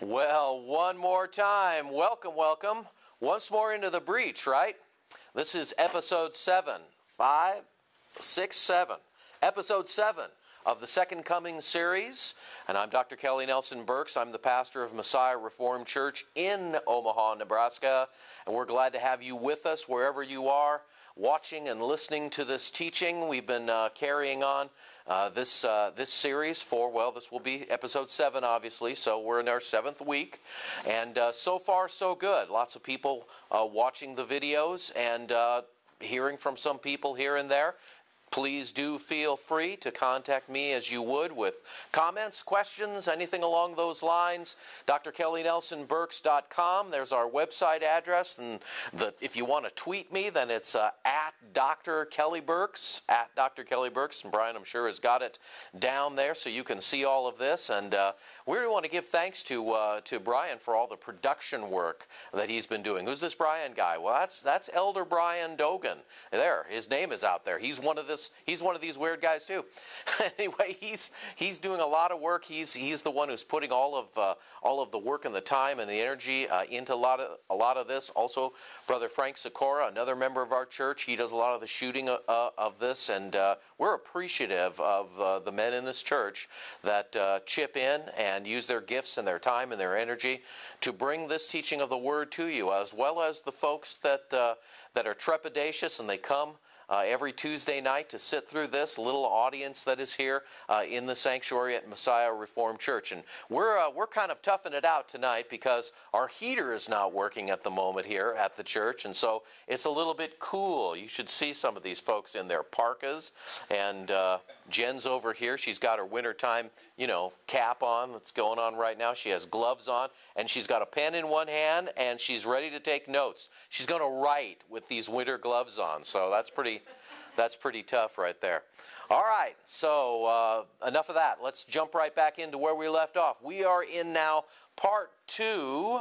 Well, one more time. Welcome, welcome. Once more into the breach, right? This is episode seven, five, six, seven. Episode seven of the Second Coming series. And I'm Dr. Kelly Nelson Birks. I'm the pastor of Messiah Reformed Church in Omaha, Nebraska. And we're glad to have you with us wherever you are watching and listening to this teaching. We've been uh, carrying on uh, this uh, this series for well, this will be episode seven, obviously. So we're in our seventh week, and uh, so far so good. Lots of people uh, watching the videos and uh, hearing from some people here and there. Please do feel free to contact me as you would with comments, questions, anything along those lines. drkellynelsonbirks.com. There's our website address. And the, if you want to tweet me, then it's uh, at Dr. Kelly Birks, at Dr. Kelly Birks. And Bryan, I'm sure, has got it down there so you can see all of this. And uh, we really want to give thanks to, uh, to Bryan for all the production work that he's been doing. Who's this Bryan guy? Well, that's, that's Elder Bryan Dogan. There, his name is out there. He's one of this he's one of these weird guys too. anyway, he's he's doing a lot of work. He's he's the one who's putting all of uh, all of the work and the time and the energy uh, into a lot of a lot of this. Also, brother Frank Sikora, another member of our church, he does a lot of the shooting uh, uh of this, and uh, we're appreciative of uh, the men in this church that chip in and use their gifts and their time and their energy to bring this teaching of the word to you, as well as the folks that that are trepidatious and they come uh, every Tuesday night to sit through this little audience that is here uh, in the sanctuary at Messiah Reformed Church. And we're, uh, we're kind of toughing it out tonight because our heater is not working at the moment here at the church. And so it's a little bit cool. You should see some of these folks in their parkas. And uh, Jen's over here. She's got her wintertime, you know, cap on that's going on right now. She has gloves on and she's got a pen in one hand and she's ready to take notes. She's going to write with these winter gloves on. So that's pretty that's pretty tough right there. All right, so uh, enough of that. Let's jump right back into where we left off. We are in now part two,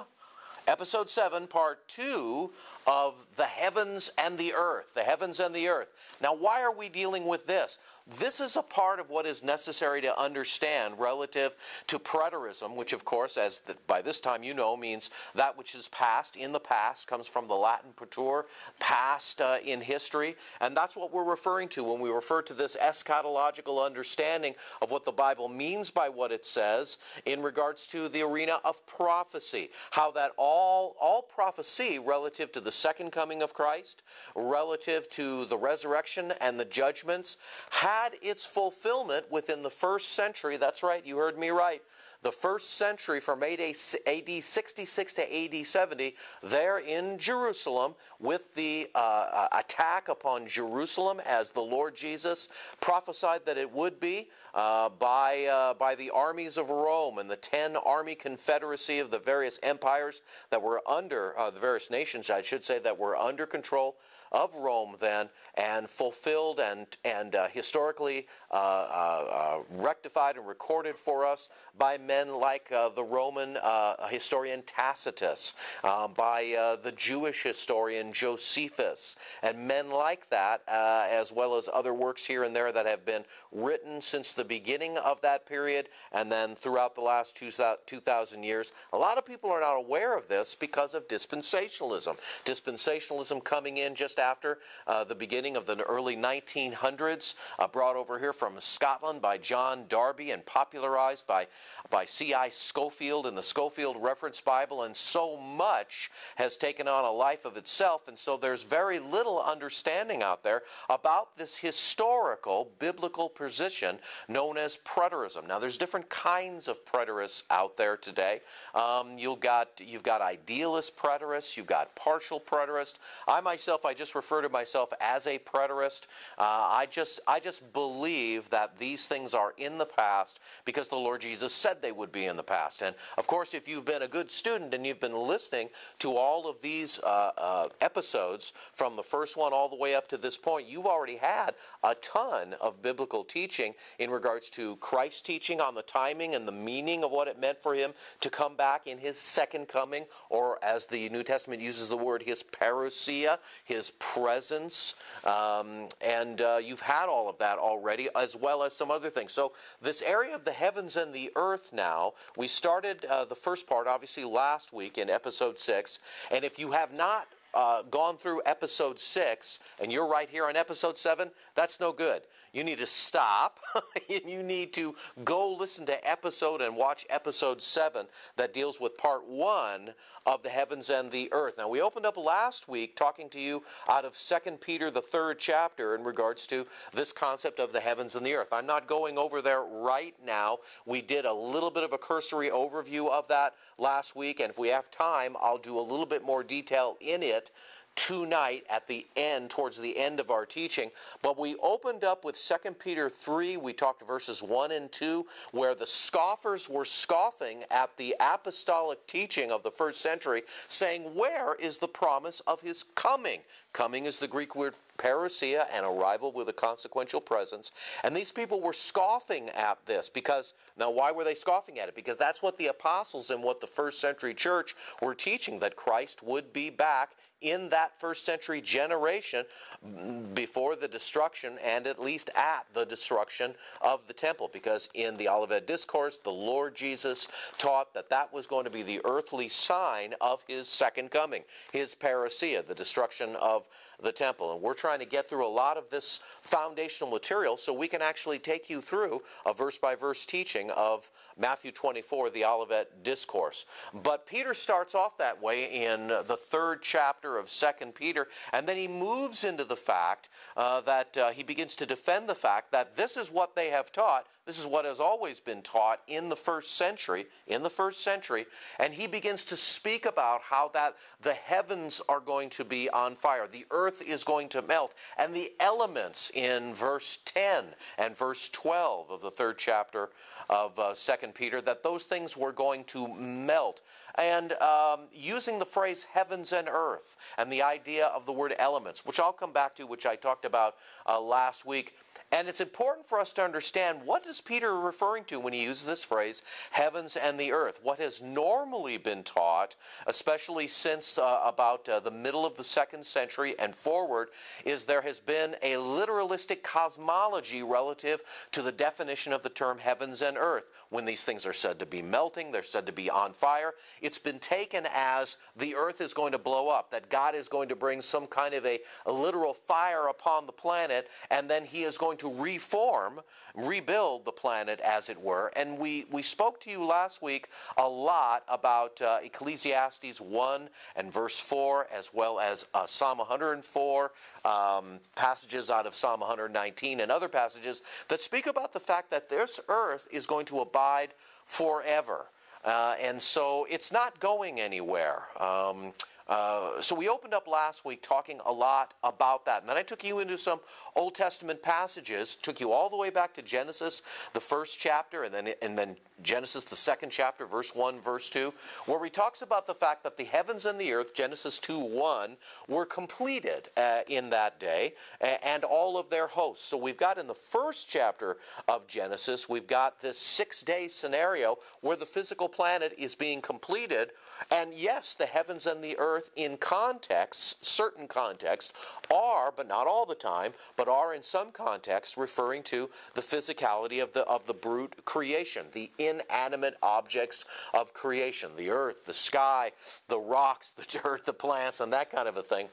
episode seven, part two of the heavens and the earth. The heavens and the earth. Now, why are we dealing with this? This is a part of what is necessary to understand relative to preterism, which, of course, as the, by this time you know, means that which is past in the past, comes from the Latin preter, past uh, in history. And that's what we're referring to when we refer to this eschatological understanding of what the Bible means by what it says in regards to the arena of prophecy. How that all, all prophecy relative to the second coming of Christ, relative to the resurrection and the judgments, had its fulfillment within the first century. That's right, you heard me right the first century from AD 66 to AD 70 there in Jerusalem with the uh, uh, attack upon Jerusalem as the Lord Jesus prophesied that it would be uh, by, uh, by the armies of Rome and the 10 army confederacy of the various empires that were under, uh, the various nations, I should say, that were under control of Rome then and fulfilled and, and uh, historically uh, uh, uh, rectified and recorded for us by men like uh, the Roman historian Tacitus, by the Jewish historian Josephus, and men like that, as well as other works here and there that have been written since the beginning of that period and then throughout the last 2,000 years. A lot of people are not aware of this because of dispensationalism. Dispensationalism coming in just after uh, the beginning of the early 1900s, uh, brought over here from Scotland by John Darby and popularized by, by C.I. Scofield in the Scofield Reference Bible, and so much has taken on a life of itself, and so there's very little understanding out there about this historical biblical position known as preterism. Now, there's different kinds of preterists out there today. Um, you've got you've got idealist preterists, you've got partial preterists. I myself, I just just refer to myself as a preterist. Uh, I just I just believe that these things are in the past because the Lord Jesus said they would be in the past. And of course, if you've been a good student and you've been listening to all of these uh, uh, episodes from the first one all the way up to this point, you've already had a ton of biblical teaching in regards to Christ's teaching on the timing and the meaning of what it meant for him to come back in his second coming, or as the New Testament uses the word, his parousia, his presence, um, and uh, you've had all of that already, as well as some other things. So, this area of the heavens and the earth now, we started uh, the first part, obviously, last week in episode 6. And if you have not uh, gone through episode six and you're right here on episode seven, that's no good. You need to stop and you need to go listen to episode and watch episode seven that deals with part one of the heavens and the earth. Now, we opened up last week talking to you out of Second Peter, the third chapter, in regards to this concept of the heavens and the earth. I'm not going over there right now. We did a little bit of a cursory overview of that last week, and if we have time, I'll do a little bit more detail in it tonight at the end, towards the end of our teaching. But we opened up with 2 Peter 3. We talked verses 1 and 2, where the scoffers were scoffing at the apostolic teaching of the first century, saying, Where is the promise of his coming? Coming is the Greek word parousia, an arrival with a consequential presence. And these people were scoffing at this because, now why were they scoffing at it? Because that's what the apostles and what the first century church were teaching, that Christ would be back in that first century generation mm, before the destruction and at least at the destruction of the temple because in the Olivet Discourse the Lord Jesus taught that that was going to be the earthly sign of his second coming his parousia the destruction of the temple. And we're trying to get through a lot of this foundational material so we can actually take you through a verse by verse teaching of Matthew 24 the Olivet Discourse. But Peter starts off that way in the third chapter of Second Peter, and then he moves into the fact uh, that uh, he begins to defend the fact that this is what they have taught. This is what has always been taught in the first century, in the first century, and he begins to speak about how that the heavens are going to be on fire, the earth is going to melt, and the elements in verse 10 and verse 12 of the third chapter of uh, Second Peter, that those things were going to melt and um, using the phrase heavens and earth and the idea of the word elements, which I'll come back to, which I talked about uh, last week. And it's important for us to understand what is Peter referring to when he uses this phrase, heavens and the earth. What has normally been taught, especially since uh, about uh, the middle of the second century and forward, is there has been a literalistic cosmology relative to the definition of the term heavens and earth. When these things are said to be melting, they're said to be on fire, it's been taken as the earth is going to blow up, that God is going to bring some kind of a, a literal fire upon the planet, and then he is going to reform, rebuild the planet, as it were. And we, we spoke to you last week a lot about uh, Ecclesiastes 1 and verse 4, as well as uh, Psalm 104, um, passages out of Psalm 119, and other passages that speak about the fact that this earth is going to abide forever. Uh, and so it's not going anywhere. Um, uh, so we opened up last week talking a lot about that. And then I took you into some Old Testament passages, took you all the way back to Genesis, the first chapter, and then, and then Genesis, the second chapter, verse 1, verse 2, where he talks about the fact that the heavens and the earth, Genesis 2 1, were completed uh, in that day and all of their hosts. So we've got in the first chapter of Genesis, we've got this six day scenario where the physical planet is being completed and yes, the heavens and the earth in contexts, certain contexts, are, but not all the time, but are in some contexts referring to the physicality of the, of the brute creation, the inanimate objects of creation, the earth, the sky, the rocks, the dirt, the plants, and that kind of a thing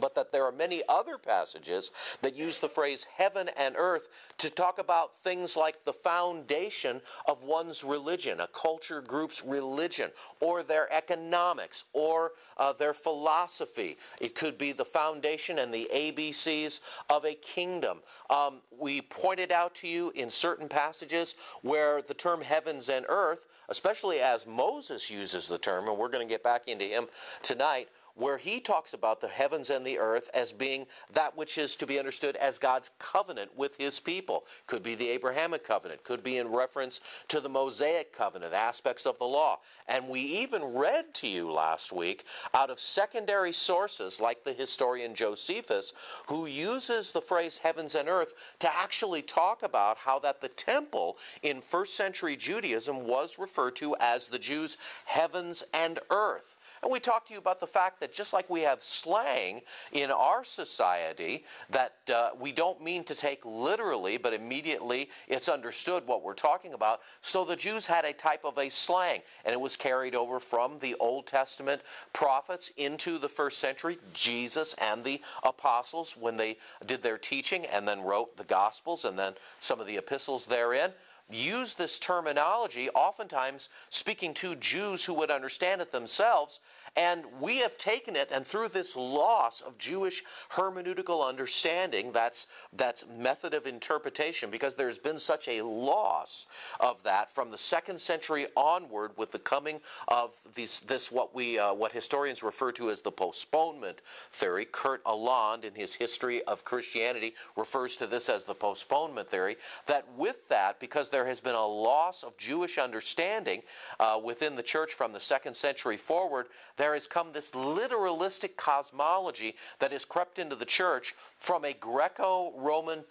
but that there are many other passages that use the phrase heaven and earth to talk about things like the foundation of one's religion, a culture group's religion, or their economics, or uh, their philosophy. It could be the foundation and the ABCs of a kingdom. Um, we pointed out to you in certain passages where the term heavens and earth, especially as Moses uses the term, and we're going to get back into him tonight where he talks about the heavens and the earth as being that which is to be understood as God's covenant with his people. Could be the Abrahamic covenant, could be in reference to the Mosaic covenant, aspects of the law. And we even read to you last week out of secondary sources like the historian Josephus, who uses the phrase heavens and earth to actually talk about how that the temple in first century Judaism was referred to as the Jews' heavens and earth. And we talked to you about the fact that just like we have slang in our society that uh, we don't mean to take literally, but immediately it's understood what we're talking about. So the Jews had a type of a slang, and it was carried over from the Old Testament prophets into the first century. Jesus and the apostles, when they did their teaching and then wrote the Gospels and then some of the epistles therein use this terminology, oftentimes speaking to Jews who would understand it themselves, and we have taken it, and through this loss of Jewish hermeneutical understanding, that's, that's method of interpretation, because there's been such a loss of that from the second century onward with the coming of these, this what, we, uh, what historians refer to as the postponement theory. Kurt Aland, in his History of Christianity, refers to this as the postponement theory, that with that, because there has been a loss of Jewish understanding uh, within the church from the second century forward, there has come this literalistic cosmology that has crept into the church from a Greco Roman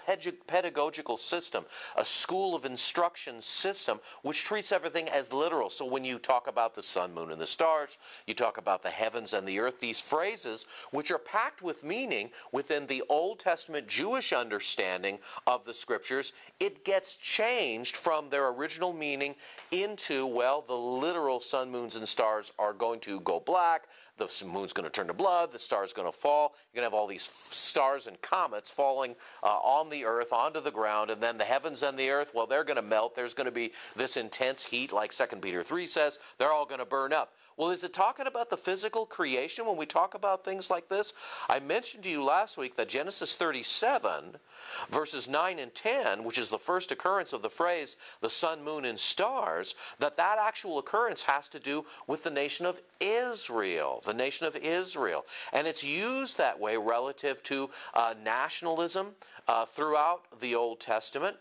pedagogical system, a school of instruction system, which treats everything as literal. So when you talk about the sun, moon, and the stars, you talk about the heavens and the earth, these phrases, which are packed with meaning within the Old Testament Jewish understanding of the scriptures, it gets changed from their original meaning into, well, the literal sun, moons, and stars are going to go black black, the moon's going to turn to blood, the star's going to fall. You're going to have all these stars and comets falling uh, on the earth, onto the ground, and then the heavens and the earth, well, they're going to melt. There's going to be this intense heat, like 2 Peter 3 says. They're all going to burn up. Well, is it talking about the physical creation when we talk about things like this? I mentioned to you last week that Genesis 37, verses 9 and 10, which is the first occurrence of the phrase the sun, moon, and stars, that that actual occurrence has to do with the nation of Israel, the nation of Israel. And it's used that way relative to uh, nationalism uh, throughout the Old Testament.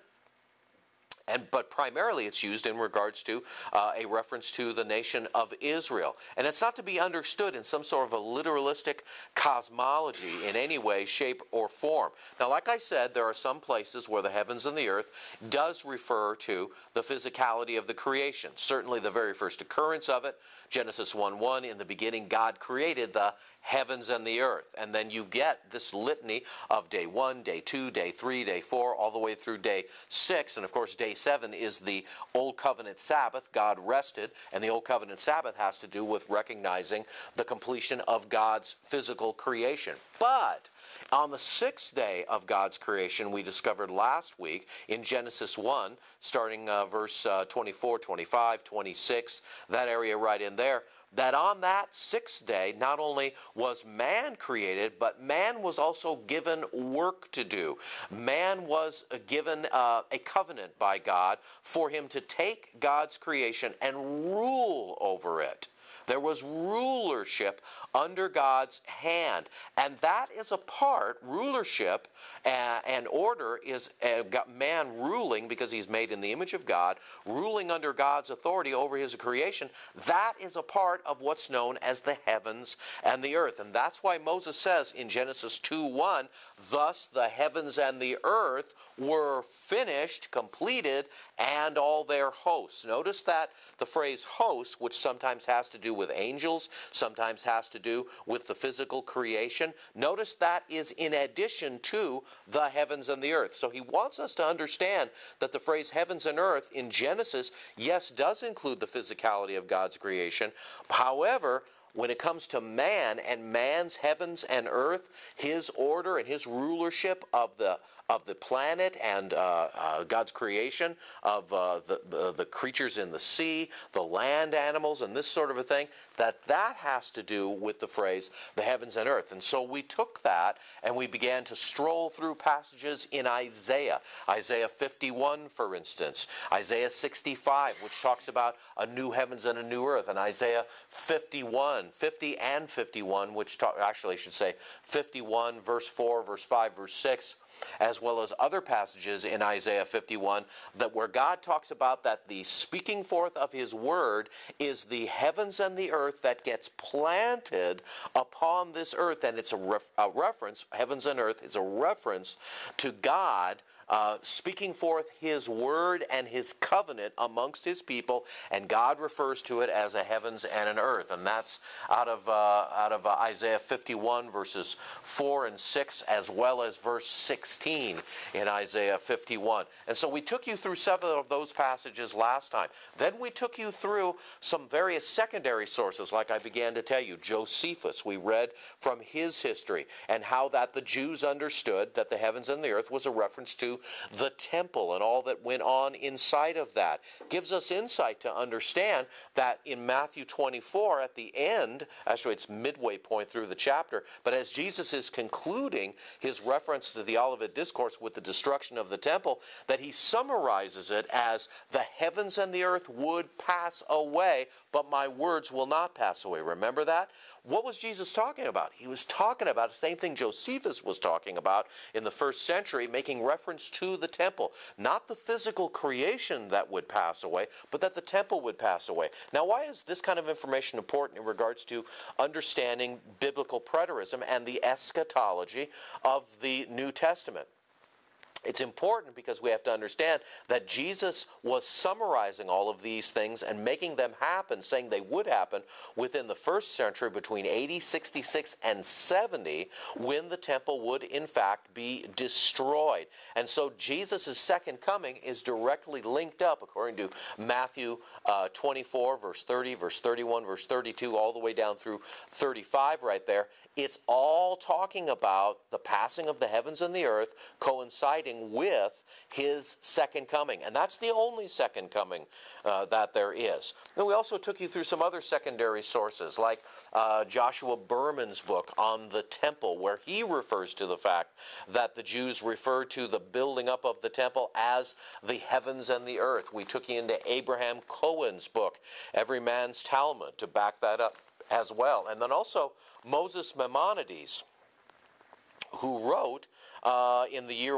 And, but primarily it's used in regards to uh, a reference to the nation of Israel. And it's not to be understood in some sort of a literalistic cosmology in any way, shape, or form. Now, like I said, there are some places where the heavens and the earth does refer to the physicality of the creation. Certainly the very first occurrence of it, Genesis 1 1, in the beginning God created the heavens and the earth. And then you get this litany of day one, day two, day three, day four, all the way through day six. And of course, day seven is the Old Covenant Sabbath. God rested, and the Old Covenant Sabbath has to do with recognizing the completion of God's physical creation. But on the sixth day of God's creation, we discovered last week in Genesis 1, starting uh, verse uh, 24, 25, 26, that area right in there, that on that sixth day, not only was man created, but man was also given work to do. Man was given uh, a covenant by God for him to take God's creation and rule over it. There was rulership under God's hand. And that is a part, rulership and order is uh, man ruling because he's made in the image of God, ruling under God's authority over his creation. That is a part of what's known as the heavens and the earth. And that's why Moses says in Genesis 2 1, thus the heavens and the earth were finished, completed, and all their hosts. Notice that the phrase host, which sometimes has to do with angels, sometimes has to do with the physical creation. Notice that is in addition to the heavens and the earth. So he wants us to understand that the phrase heavens and earth in Genesis, yes, does include the physicality of God's creation. However, when it comes to man and man's heavens and earth, his order and his rulership of the of the planet and uh, uh, God's creation of uh, the, the, the creatures in the sea, the land animals, and this sort of a thing, that that has to do with the phrase the heavens and earth. And so we took that and we began to stroll through passages in Isaiah. Isaiah 51, for instance, Isaiah 65, which talks about a new heavens and a new earth, and Isaiah 51, 50 and 51, which talk, actually I should say 51, verse 4, verse 5, verse 6 as well as other passages in Isaiah 51, that where God talks about that the speaking forth of his word is the heavens and the earth that gets planted upon this earth. And it's a, ref, a reference, heavens and earth is a reference to God uh, speaking forth his word and his covenant amongst his people, and God refers to it as a heavens and an earth. And that's out of, uh, out of uh, Isaiah 51, verses 4 and 6, as well as verse 16 in Isaiah 51. And so we took you through several of those passages last time. Then we took you through some various secondary sources, like I began to tell you. Josephus, we read from his history, and how that the Jews understood that the heavens and the earth was a reference to the temple and all that went on inside of that. Gives us insight to understand that in Matthew 24, at the end, actually it's midway point through the chapter, but as Jesus is concluding his reference to the Olivet Discourse with the destruction of the temple, that he summarizes it as the heavens and the earth would pass away, but my words will not pass away. Remember that? What was Jesus talking about? He was talking about the same thing Josephus was talking about in the first century, making reference to the temple. Not the physical creation that would pass away, but that the temple would pass away. Now, why is this kind of information important in regards to understanding biblical preterism and the eschatology of the New Testament? It's important because we have to understand that Jesus was summarizing all of these things and making them happen, saying they would happen within the first century between 80, 66, and 70 when the temple would in fact be destroyed. And so Jesus' second coming is directly linked up, according to Matthew uh, 24, verse 30, verse 31, verse 32, all the way down through 35 right there. It's all talking about the passing of the heavens and the earth coinciding with his second coming. And that's the only second coming uh, that there is. Then we also took you through some other secondary sources, like uh, Joshua Berman's book on the temple, where he refers to the fact that the Jews refer to the building up of the temple as the heavens and the earth. We took you into Abraham Cohen's book, Every Man's Talmud, to back that up as well. And then also Moses Maimonides, who wrote uh, in the year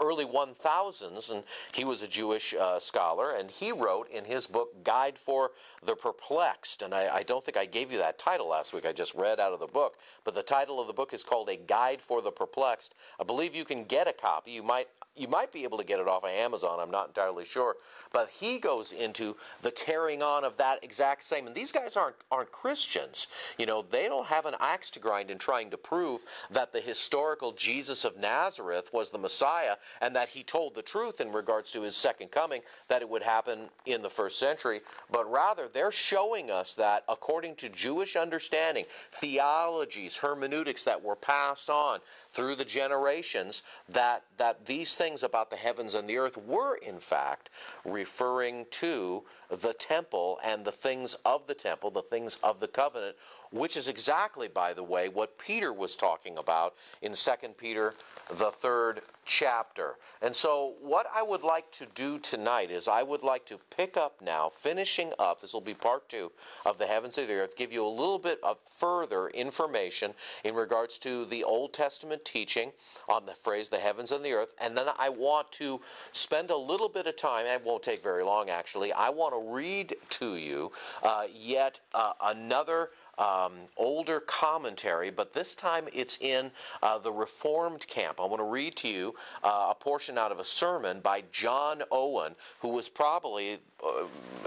early 1000s, and he was a Jewish uh, scholar, and he wrote in his book Guide for the Perplexed. And I, I, don't think I gave you that title last week. I just read out of the book, but the title of the book is called A Guide for the Perplexed. I believe you can get a copy. You might you might be able to get it off of Amazon. I'm not entirely sure, but he goes into the carrying on of that exact same. And these guys aren't aren't Christians. You know, they don't have an axe to grind in trying to prove that the historical Jesus of Nazareth Nazareth was the Messiah and that he told the truth in regards to his second coming, that it would happen in the first century, but rather they're showing us that according to Jewish understanding, theologies, hermeneutics that were passed on through the generations, that, that these things about the heavens and the earth were in fact referring to the temple and the things of the temple, the things of the covenant, which is exactly, by the way, what Peter was talking about in 2 Peter, the third chapter. And so, what I would like to do tonight is I would like to pick up now, finishing up, this will be part two of the heavens and the earth, give you a little bit of further information in regards to the Old Testament teaching on the phrase the heavens and the earth. And then I want to spend a little bit of time, it won't take very long actually, I want to read to you uh, yet uh, another um, older commentary, but this time it's in uh, the Reformed camp. I want to read to you uh, a portion out of a sermon by John Owen, who was probably uh,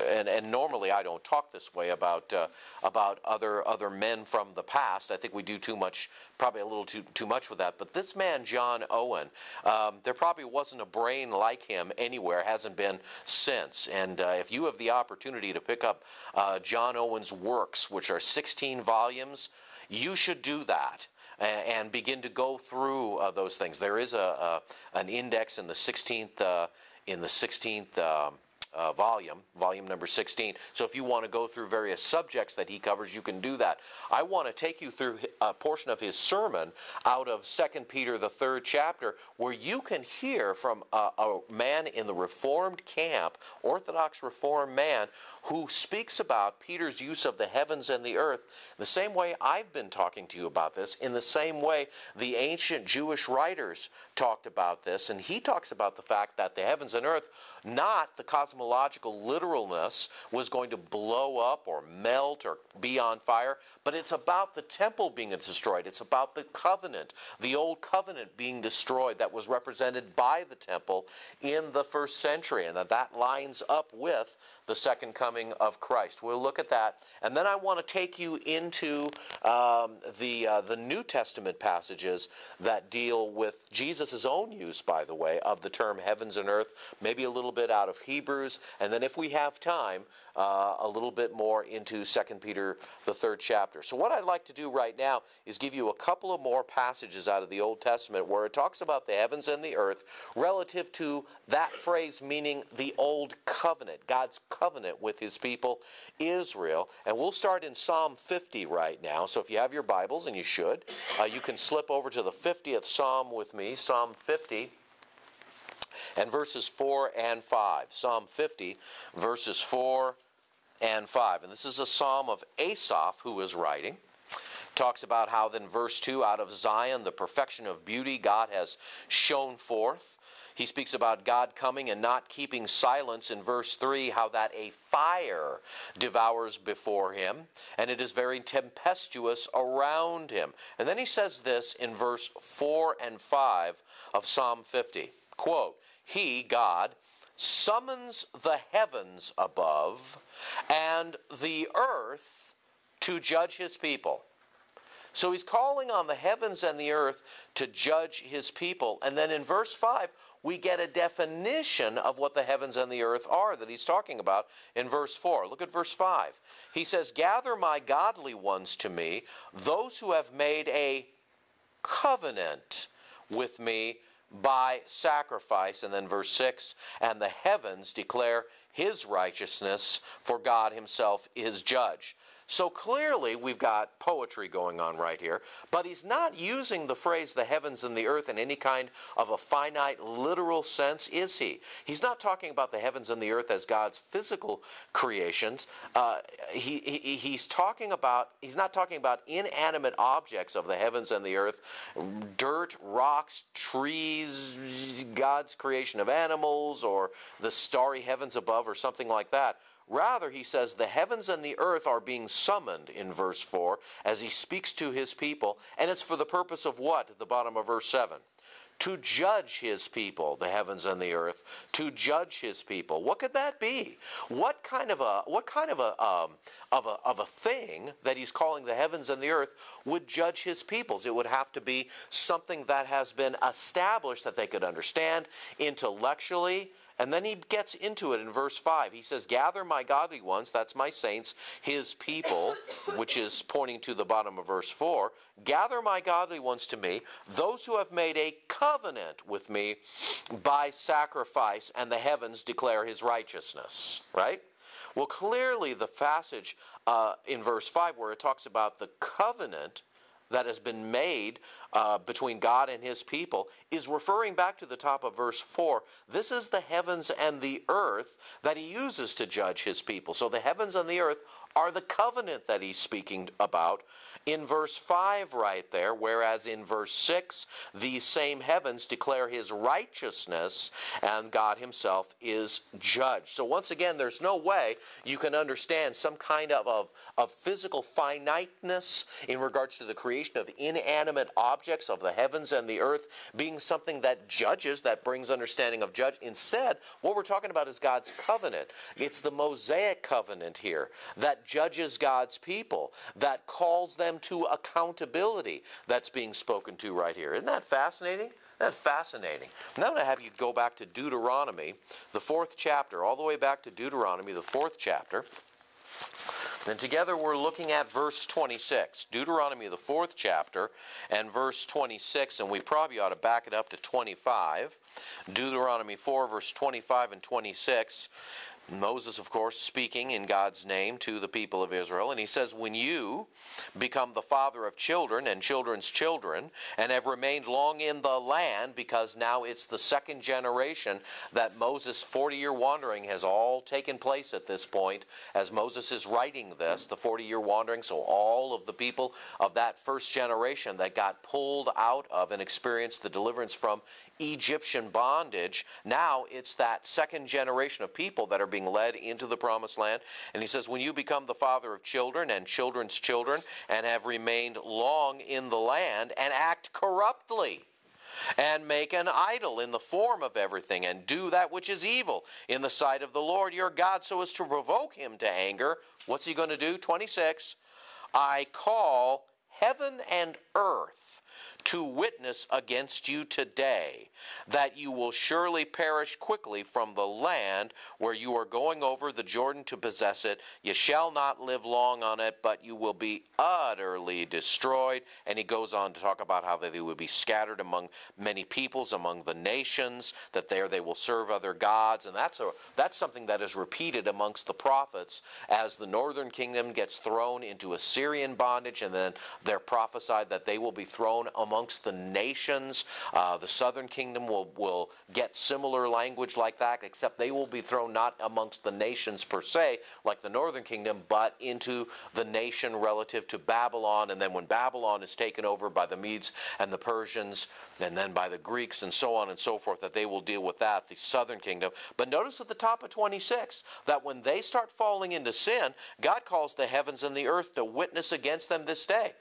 and, and normally I don't talk this way about uh, about other other men from the past. I think we do too much, probably a little too too much with that. But this man, John Owen, um, there probably wasn't a brain like him anywhere. Hasn't been since. And uh, if you have the opportunity to pick up uh, John Owen's works, which are 16 volumes, you should do that and begin to go through uh, those things. There is a, a, an index in the 16th uh, in the 16th. Um, uh, volume, volume number 16. So if you want to go through various subjects that he covers, you can do that. I want to take you through a portion of his sermon out of 2 Peter, the third chapter, where you can hear from a, a man in the Reformed camp, Orthodox Reformed man, who speaks about Peter's use of the heavens and the earth the same way I've been talking to you about this, in the same way the ancient Jewish writers talked about this. And he talks about the fact that the heavens and earth, not the cosmological literalness, was going to blow up or melt or be on fire, but it's about the temple being destroyed. It's about the covenant, the old covenant being destroyed that was represented by the temple in the first century, and that that lines up with the second coming of Christ. We'll look at that, and then I want to take you into um, the uh, the New Testament passages that deal with Jesus' own use, by the way, of the term heavens and earth. Maybe a little bit out of Hebrews, and then if we have time, uh, a little bit more into 2 Peter, the third chapter. So, what I'd like to do right now is give you a couple of more passages out of the Old Testament where it talks about the heavens and the earth relative to that phrase meaning the Old Covenant, God's covenant with his people, Israel. And we'll start in Psalm 50 right now. So, if you have your Bibles, and you should, uh, you can slip over to the 50th Psalm with me, Psalm 50 and verses 4 and 5. Psalm 50, verses 4 and 5. And this is a psalm of Asaph who is writing. Talks about how then, verse 2, out of Zion, the perfection of beauty God has shone forth. He speaks about God coming and not keeping silence in verse 3, how that a fire devours before him, and it is very tempestuous around him. And then he says this in verse 4 and 5 of Psalm 50. Quote, he, God, summons the heavens above and the earth to judge his people. So he's calling on the heavens and the earth to judge his people. And then in verse 5, we get a definition of what the heavens and the earth are that he's talking about in verse 4. Look at verse 5. He says, Gather my godly ones to me, those who have made a covenant with me by sacrifice. And then verse 6 and the heavens declare his righteousness, for God himself is judge. So clearly, we've got poetry going on right here, but he's not using the phrase the heavens and the earth in any kind of a finite, literal sense, is he? He's not talking about the heavens and the earth as God's physical creations. Uh, he, he, he's talking about, he's not talking about inanimate objects of the heavens and the earth, dirt, rocks, trees, God's creation of animals, or the starry heavens above, or something like that. Rather, he says, the heavens and the earth are being summoned in verse 4 as he speaks to his people. And it's for the purpose of what? At the bottom of verse 7 to judge his people, the heavens and the earth, to judge his people. What could that be? What kind of a what kind of a um, of a of a thing that he's calling the heavens and the earth would judge his peoples? It would have to be something that has been established that they could understand intellectually and then he gets into it in verse 5. He says, Gather my godly ones, that's my saints, his people, which is pointing to the bottom of verse 4. Gather my godly ones to me, those who have made a covenant with me by sacrifice, and the heavens declare his righteousness. Right? Well, clearly, the passage uh, in verse 5 where it talks about the covenant that has been made uh, between God and his people is referring back to the top of verse 4. This is the heavens and the earth that he uses to judge his people. So the heavens and the earth are the covenant that he's speaking about in verse 5 right there, whereas in verse 6, these same heavens declare his righteousness and God himself is judged. So once again, there's no way you can understand some kind of, of, of physical finiteness in regards to the creation of inanimate objects of the heavens and the earth being something that judges, that brings understanding of judge. Instead, what we're talking about is God's covenant. It's the Mosaic covenant here that judges God's people, that calls them them to accountability that's being spoken to right here. Isn't that fascinating? That's fascinating. Now I'm going to have you go back to Deuteronomy, the fourth chapter, all the way back to Deuteronomy, the fourth chapter. And together we're looking at verse 26, Deuteronomy, the fourth chapter, and verse 26, and we probably ought to back it up to 25. Deuteronomy 4, verse 25 and 26. Moses, of course, speaking in God's name to the people of Israel, and he says, When you become the father of children and children's children, and have remained long in the land, because now it's the second generation that Moses' 40 year wandering has all taken place at this point, as Moses is writing this, the 40 year wandering. So, all of the people of that first generation that got pulled out of and experienced the deliverance from Egyptian bondage. Now it's that second generation of people that are being led into the promised land. And he says, When you become the father of children and children's children and have remained long in the land and act corruptly, and make an idol in the form of everything, and do that which is evil in the sight of the Lord your God, so as to provoke him to anger. What's he going to do? 26. I call heaven and earth to witness against you today that you will surely perish quickly from the land where you are going over the Jordan to possess it. You shall not live long on it, but you will be utterly destroyed. And he goes on to talk about how they will be scattered among many peoples, among the nations, that there they will serve other gods. And that's, a, that's something that is repeated amongst the prophets as the northern kingdom gets thrown into Assyrian bondage, and then they're prophesied that they will be thrown amongst the nations. Uh, the southern kingdom will, will get similar language like that, except they will be thrown not amongst the nations per se, like the northern kingdom, but into the nation relative to Babylon. And then when Babylon is taken over by the Medes and the Persians, and then by the Greeks and so on and so forth, that they will deal with that, the southern kingdom. But notice at the top of 26 that when they start falling into sin, God calls the heavens and the earth to witness against them this day.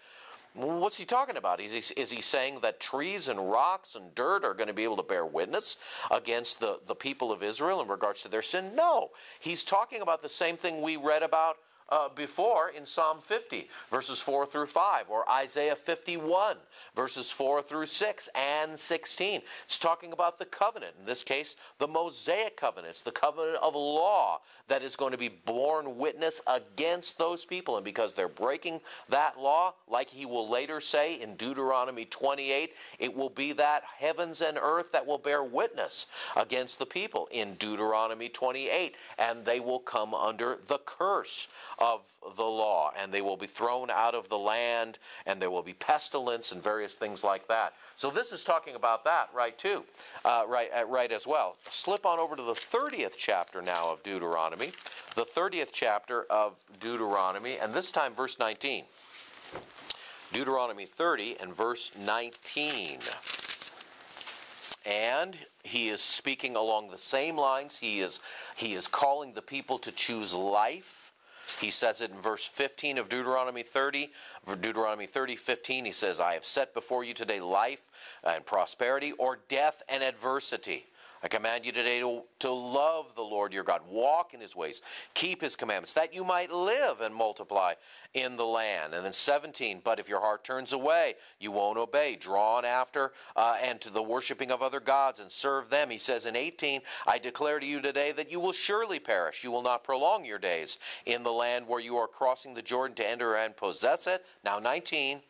What's he talking about? Is he, is he saying that trees and rocks and dirt are going to be able to bear witness against the, the people of Israel in regards to their sin? No. He's talking about the same thing we read about uh, before in Psalm 50, verses 4 through 5, or Isaiah 51, verses 4 through 6 and 16. It's talking about the covenant, in this case, the Mosaic covenant. It's the covenant of law that is going to be borne witness against those people. And because they're breaking that law, like he will later say in Deuteronomy 28, it will be that heavens and earth that will bear witness against the people in Deuteronomy 28, and they will come under the curse of the law, and they will be thrown out of the land, and there will be pestilence and various things like that. So this is talking about that, right? Too, uh, right, uh, right as well. Slip on over to the thirtieth chapter now of Deuteronomy, the thirtieth chapter of Deuteronomy, and this time verse nineteen. Deuteronomy 30 and verse 19. And he is speaking along the same lines. He is, he is calling the people to choose life he says it in verse 15 of Deuteronomy 30. Deuteronomy 30, 15, he says, I have set before you today life uh, and prosperity, or death and adversity. I command you today to, to love the Lord your God, walk in his ways, keep his commandments, that you might live and multiply in the land. And then 17, but if your heart turns away, you won't obey, drawn after uh, and to the worshiping of other gods and serve them. He says in 18, I declare to you today that you will surely perish. You will not prolong your days in the land where you are crossing the Jordan to enter and possess it. Now 19,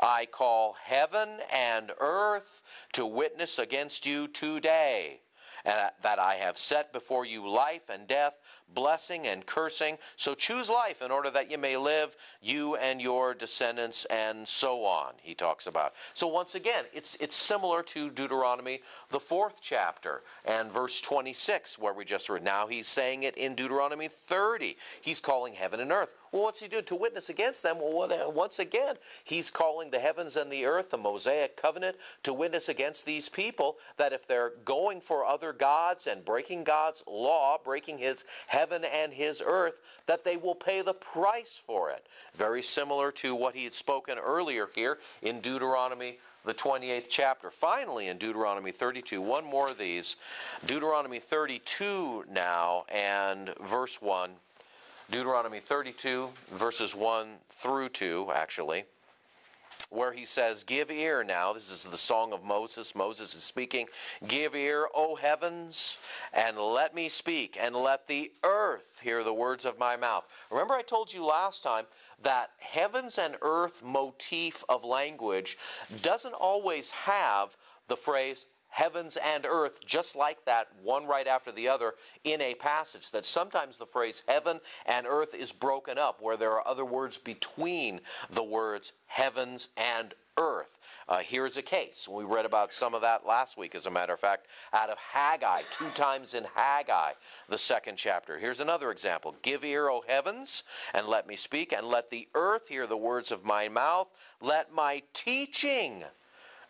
I call heaven and earth to witness against you today and that I have set before you life and death, blessing and cursing. So choose life in order that you may live, you and your descendants, and so on, he talks about. So once again, it's, it's similar to Deuteronomy, the fourth chapter, and verse 26, where we just read. Now he's saying it in Deuteronomy 30. He's calling heaven and earth. Well, what's he doing? To witness against them? Well, what, uh, once again, he's calling the heavens and the earth, the Mosaic covenant, to witness against these people that if they're going for other gods and breaking God's law, breaking his heaven and his earth, that they will pay the price for it. Very similar to what he had spoken earlier here in Deuteronomy the 28th chapter. Finally, in Deuteronomy 32, one more of these. Deuteronomy 32 now, and verse 1. Deuteronomy 32, verses 1 through 2, actually, where he says, Give ear now. This is the song of Moses. Moses is speaking. Give ear, O heavens, and let me speak, and let the earth hear the words of my mouth. Remember, I told you last time that heavens and earth motif of language doesn't always have the phrase heavens and earth, just like that, one right after the other, in a passage. That sometimes the phrase heaven and earth is broken up, where there are other words between the words heavens and earth. Uh, here's a case. We read about some of that last week, as a matter of fact, out of Haggai, two times in Haggai, the second chapter. Here's another example Give ear, O heavens, and let me speak, and let the earth hear the words of my mouth. Let my teaching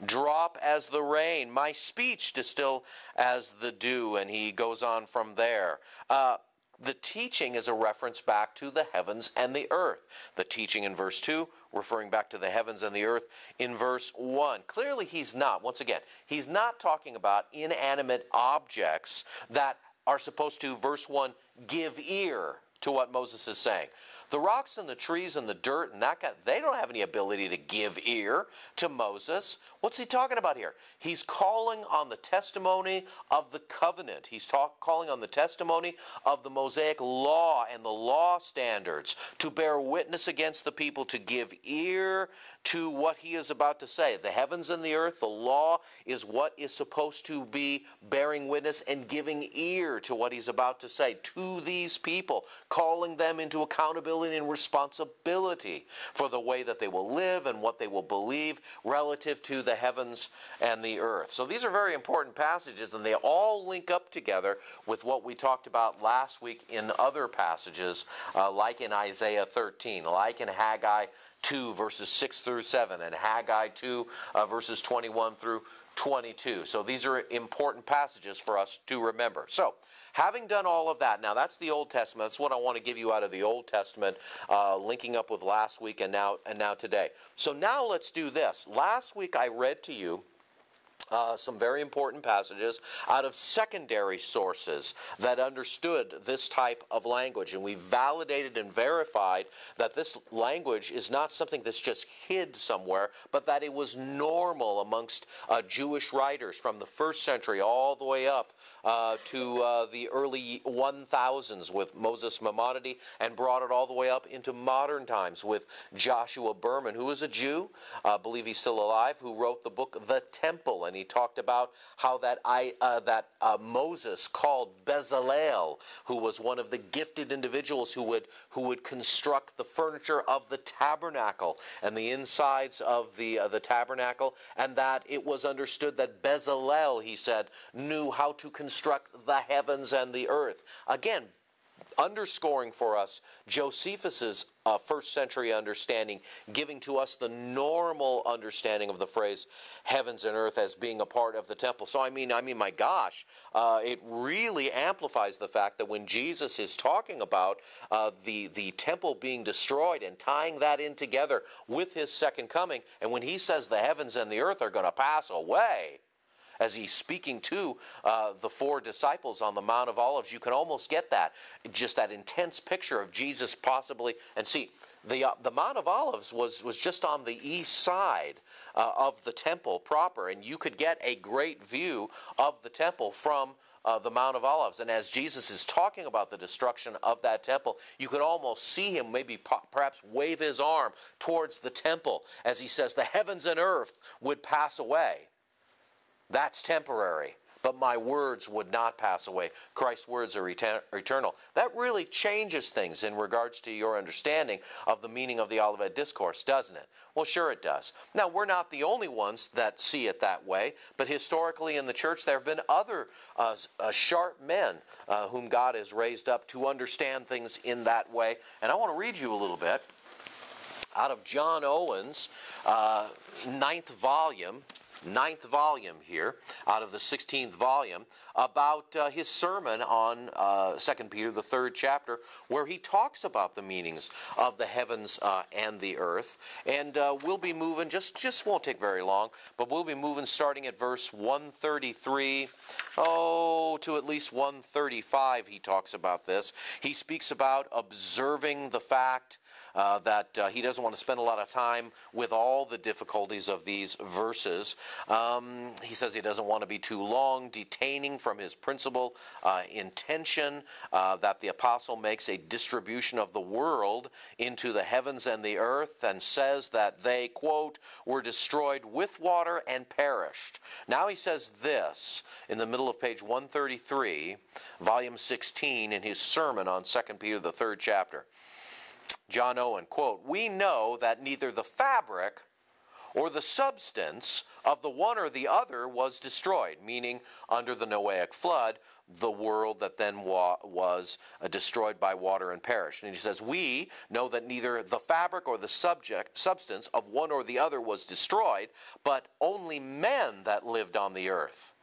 drop as the rain, my speech distill as the dew. And he goes on from there. Uh, the teaching is a reference back to the heavens and the earth. The teaching in verse 2, referring back to the heavens and the earth in verse 1. Clearly, he's not, once again, he's not talking about inanimate objects that are supposed to, verse 1, give ear to what Moses is saying. The rocks and the trees and the dirt and that kind, they don't have any ability to give ear to Moses. What's he talking about here? He's calling on the testimony of the covenant. He's talk, calling on the testimony of the Mosaic law and the law standards to bear witness against the people, to give ear to what he is about to say. The heavens and the earth, the law is what is supposed to be bearing witness and giving ear to what he's about to say to these people, calling them into accountability and responsibility for the way that they will live and what they will believe relative to the the heavens and the earth. So these are very important passages, and they all link up together with what we talked about last week in other passages, uh, like in Isaiah 13, like in Haggai 2, verses 6 through 7, and Haggai 2, uh, verses 21 through 22. So these are important passages for us to remember. So, having done all of that, now that's the Old Testament. That's what I want to give you out of the Old Testament, uh, linking up with last week and now and now today. So now let's do this. Last week I read to you uh, some very important passages out of secondary sources that understood this type of language. And we validated and verified that this language is not something that's just hid somewhere, but that it was normal amongst uh, Jewish writers from the first century all the way up uh, to uh, the early 1000s with Moses Maimonides and brought it all the way up into modern times with Joshua Berman, who was a Jew, I believe he's still alive, who wrote the book The Temple. And he talked about how that, I, uh, that uh, Moses called Bezalel, who was one of the gifted individuals who would, who would construct the furniture of the tabernacle and the insides of the, uh, the tabernacle, and that it was understood that Bezalel, he said, knew how to construct the heavens and the earth. Again, underscoring for us Josephus's uh, first century understanding, giving to us the normal understanding of the phrase heavens and earth as being a part of the temple. So I mean, I mean, my gosh, uh, it really amplifies the fact that when Jesus is talking about uh, the the temple being destroyed and tying that in together with his second coming, and when he says the heavens and the earth are going to pass away, as he's speaking to uh, the four disciples on the Mount of Olives, you can almost get that, just that intense picture of Jesus possibly. And see, the, uh, the Mount of Olives was, was just on the east side uh, of the temple proper, and you could get a great view of the temple from uh, the Mount of Olives. And as Jesus is talking about the destruction of that temple, you could almost see him maybe perhaps wave his arm towards the temple as he says, The heavens and earth would pass away. That's temporary. But my words would not pass away. Christ's words are eternal. That really changes things in regards to your understanding of the meaning of the Olivet Discourse, doesn't it? Well, sure it does. Now, we're not the only ones that see it that way, but historically in the church there have been other uh, uh, sharp men uh, whom God has raised up to understand things in that way. And I want to read you a little bit out of John Owen's uh, ninth volume ninth volume here, out of the 16th volume, about uh, his sermon on uh, 2 Peter, the third chapter, where he talks about the meanings of the heavens uh, and the earth. And uh, we'll be moving, just, just won't take very long, but we'll be moving starting at verse 133, oh, to at least 135, he talks about this. He speaks about observing the fact uh, that uh, he doesn't want to spend a lot of time with all the difficulties of these verses. Um, he says he doesn't want to be too long, detaining from his principal uh, intention uh, that the apostle makes a distribution of the world into the heavens and the earth and says that they, quote, were destroyed with water and perished. Now he says this in the middle of page 133, volume 16, in his sermon on 2 Peter, the third chapter. John Owen, quote, We know that neither the fabric or the substance of the one or the other was destroyed, meaning under the Noahic flood, the world that then wa- was uh, destroyed by water and perished. And he says, We know that neither the fabric or the subject, substance of one or the other was destroyed, but only men that lived on the earth.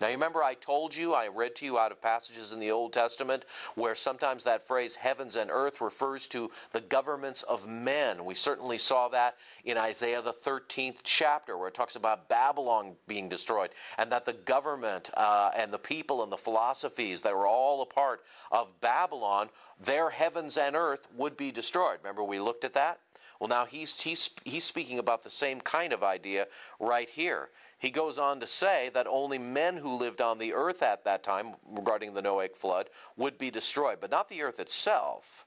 Now, you remember I told you, I read to you out of passages in the Old Testament where sometimes that phrase heavens and earth refers to the governments of men. We certainly saw that in Isaiah the 13th chapter where it talks about Babylon being destroyed and that the government uh, and the people and the philosophies that were all a part of Babylon, their heavens and earth would be destroyed. Remember we looked at that? Well, now he's, he's, he's speaking about the same kind of idea right here. He goes on to say that only men who lived on the earth at that time, regarding the Noahic flood, would be destroyed, but not the earth itself.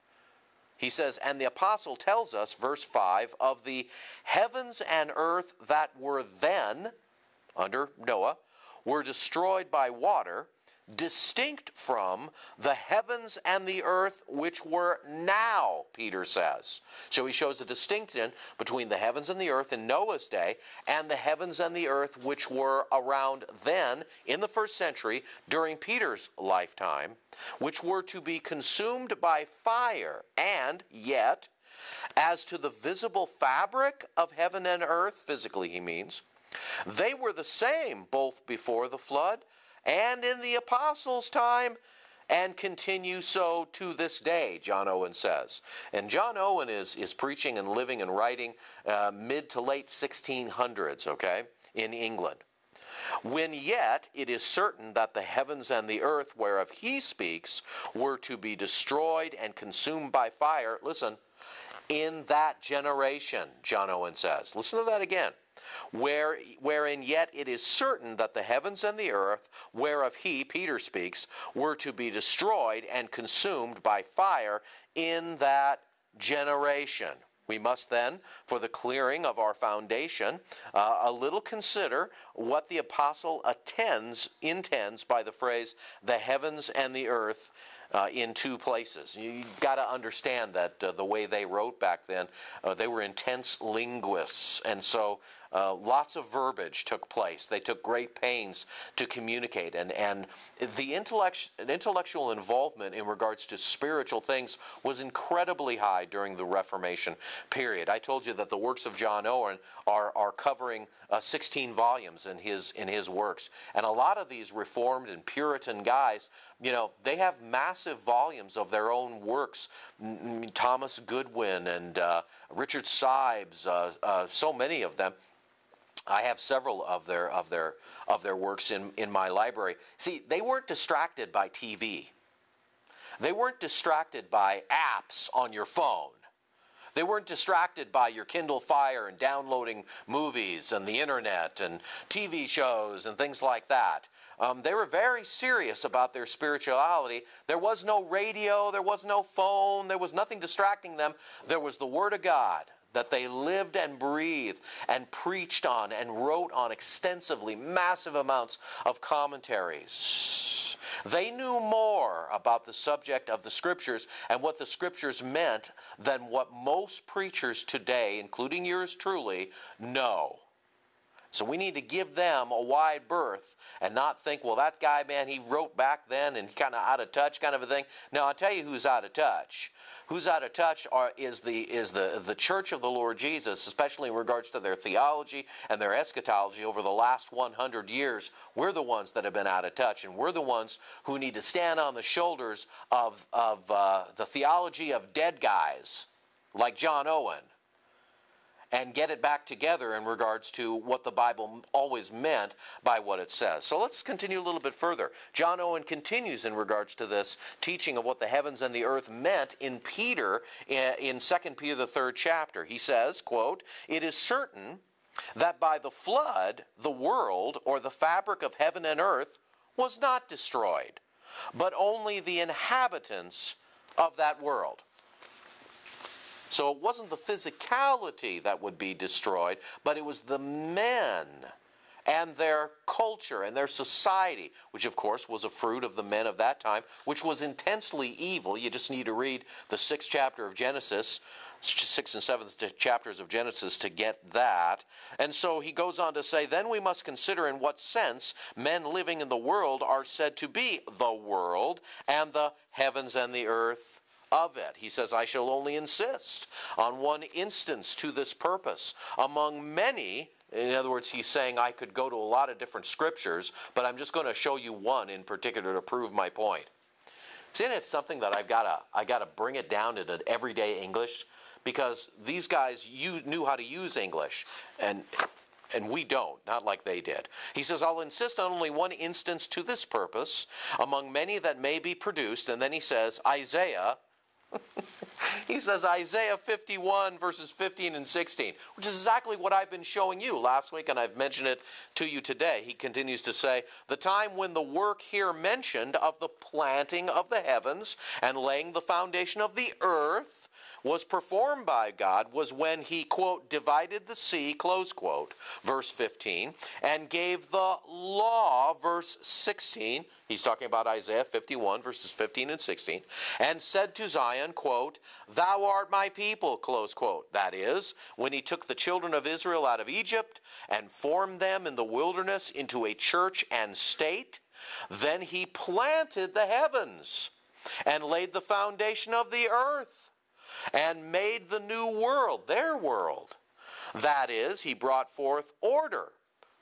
He says, and the apostle tells us, verse 5, of the heavens and earth that were then, under Noah, were destroyed by water distinct from the heavens and the earth which were now, Peter says. So he shows a distinction between the heavens and the earth in Noah's day and the heavens and the earth which were around then in the first century during Peter's lifetime, which were to be consumed by fire, and yet, as to the visible fabric of heaven and earth, physically he means, they were the same both before the flood and in the apostles' time and continue so to this day, John Owen says. And John Owen is, is preaching and living and writing uh, mid to late 1600s, okay, in England. When yet it is certain that the heavens and the earth whereof he speaks were to be destroyed and consumed by fire, listen, in that generation, John Owen says. Listen to that again where, wherein yet it is certain that the heavens and the earth, whereof he, Peter speaks, were to be destroyed and consumed by fire in that generation. We must then, for the clearing of our foundation, uh, a little consider what the apostle attends, intends by the phrase, the heavens and the earth uh, in two places. You, have got to understand that uh, the way they wrote back then, uh, they were intense linguists, and so uh, lots of verbiage took place. They took great pains to communicate, and, and the intellect, intellectual involvement in regards to spiritual things was incredibly high during the Reformation period. I told you that the works of John Owen are, are covering uh, 16 volumes in his, in his works, and a lot of these Reformed and Puritan guys, you know, they have massive volumes of their own works. Thomas Goodwin and uh, Richard Sibbes, uh, uh, so many of them. I have several of their of their of their works in, in my library. See, they weren't distracted by TV. They weren't distracted by apps on your phone. They weren't distracted by your Kindle Fire and downloading movies and the internet and TV shows and things like that. Um, they were very serious about their spirituality. There was no radio, there was no phone, there was nothing distracting them. There was the Word of God that they lived and breathed and preached on and wrote on extensively, massive amounts of commentaries. They knew more about the subject of the scriptures and what the scriptures meant than what most preachers today, including yours truly, know. So we need to give them a wide berth and not think, well, that guy, man, he wrote back then and kind of out of touch kind of a thing. Now, I'll tell you who's out of touch. Who's out of touch are, is, the, is the, the church of the Lord Jesus, especially in regards to their theology and their eschatology over the last 100 years. We're the ones that have been out of touch, and we're the ones who need to stand on the shoulders of, of uh, the theology of dead guys like John Owen and get it back together in regards to what the Bible always meant by what it says. So let's continue a little bit further. John Owen continues in regards to this teaching of what the heavens and the earth meant in Peter eh, in 2 Peter the 3rd chapter. He says, quote, "It is certain that by the flood the world or the fabric of heaven and earth was not destroyed, but only the inhabitants of that world." So it wasn't the physicality that would be destroyed, but it was the men and their culture and their society, which of course was a fruit of the men of that time, which was intensely evil. You just need to read the sixth chapter of Genesis, sixth and seventh chapters of Genesis to get that. And so he goes on to say, then we must consider in what sense men living in the world are said to be the world and the heavens and the earth of it. He says, I shall only insist on one instance to this purpose. Among many, in other words, he's saying I could go to a lot of different scriptures, but I'm just going to show you one in particular to prove my point. Isn't it something that I've got to I got to bring it down into everyday English because these guys you knew how to use English and and we don't, not like they did. He says, I'll insist on only one instance to this purpose among many that may be produced. And then he says, Isaiah he says Isaiah 51, verses 15 and 16, which is exactly what I've been showing you last week, and I've mentioned it to you today. He continues to say, The time when the work here mentioned of the planting of the heavens and laying the foundation of the earth was performed by God was when he, quote, divided the sea, close quote, verse 15, and gave the law, verse 16. He's talking about Isaiah 51, verses 15 and 16, and said to Zion, quote, Thou art my people, close quote. That is, when he took the children of Israel out of Egypt and formed them in the wilderness into a church and state, then he planted the heavens and laid the foundation of the earth and made the new world their world. That is, he brought forth order,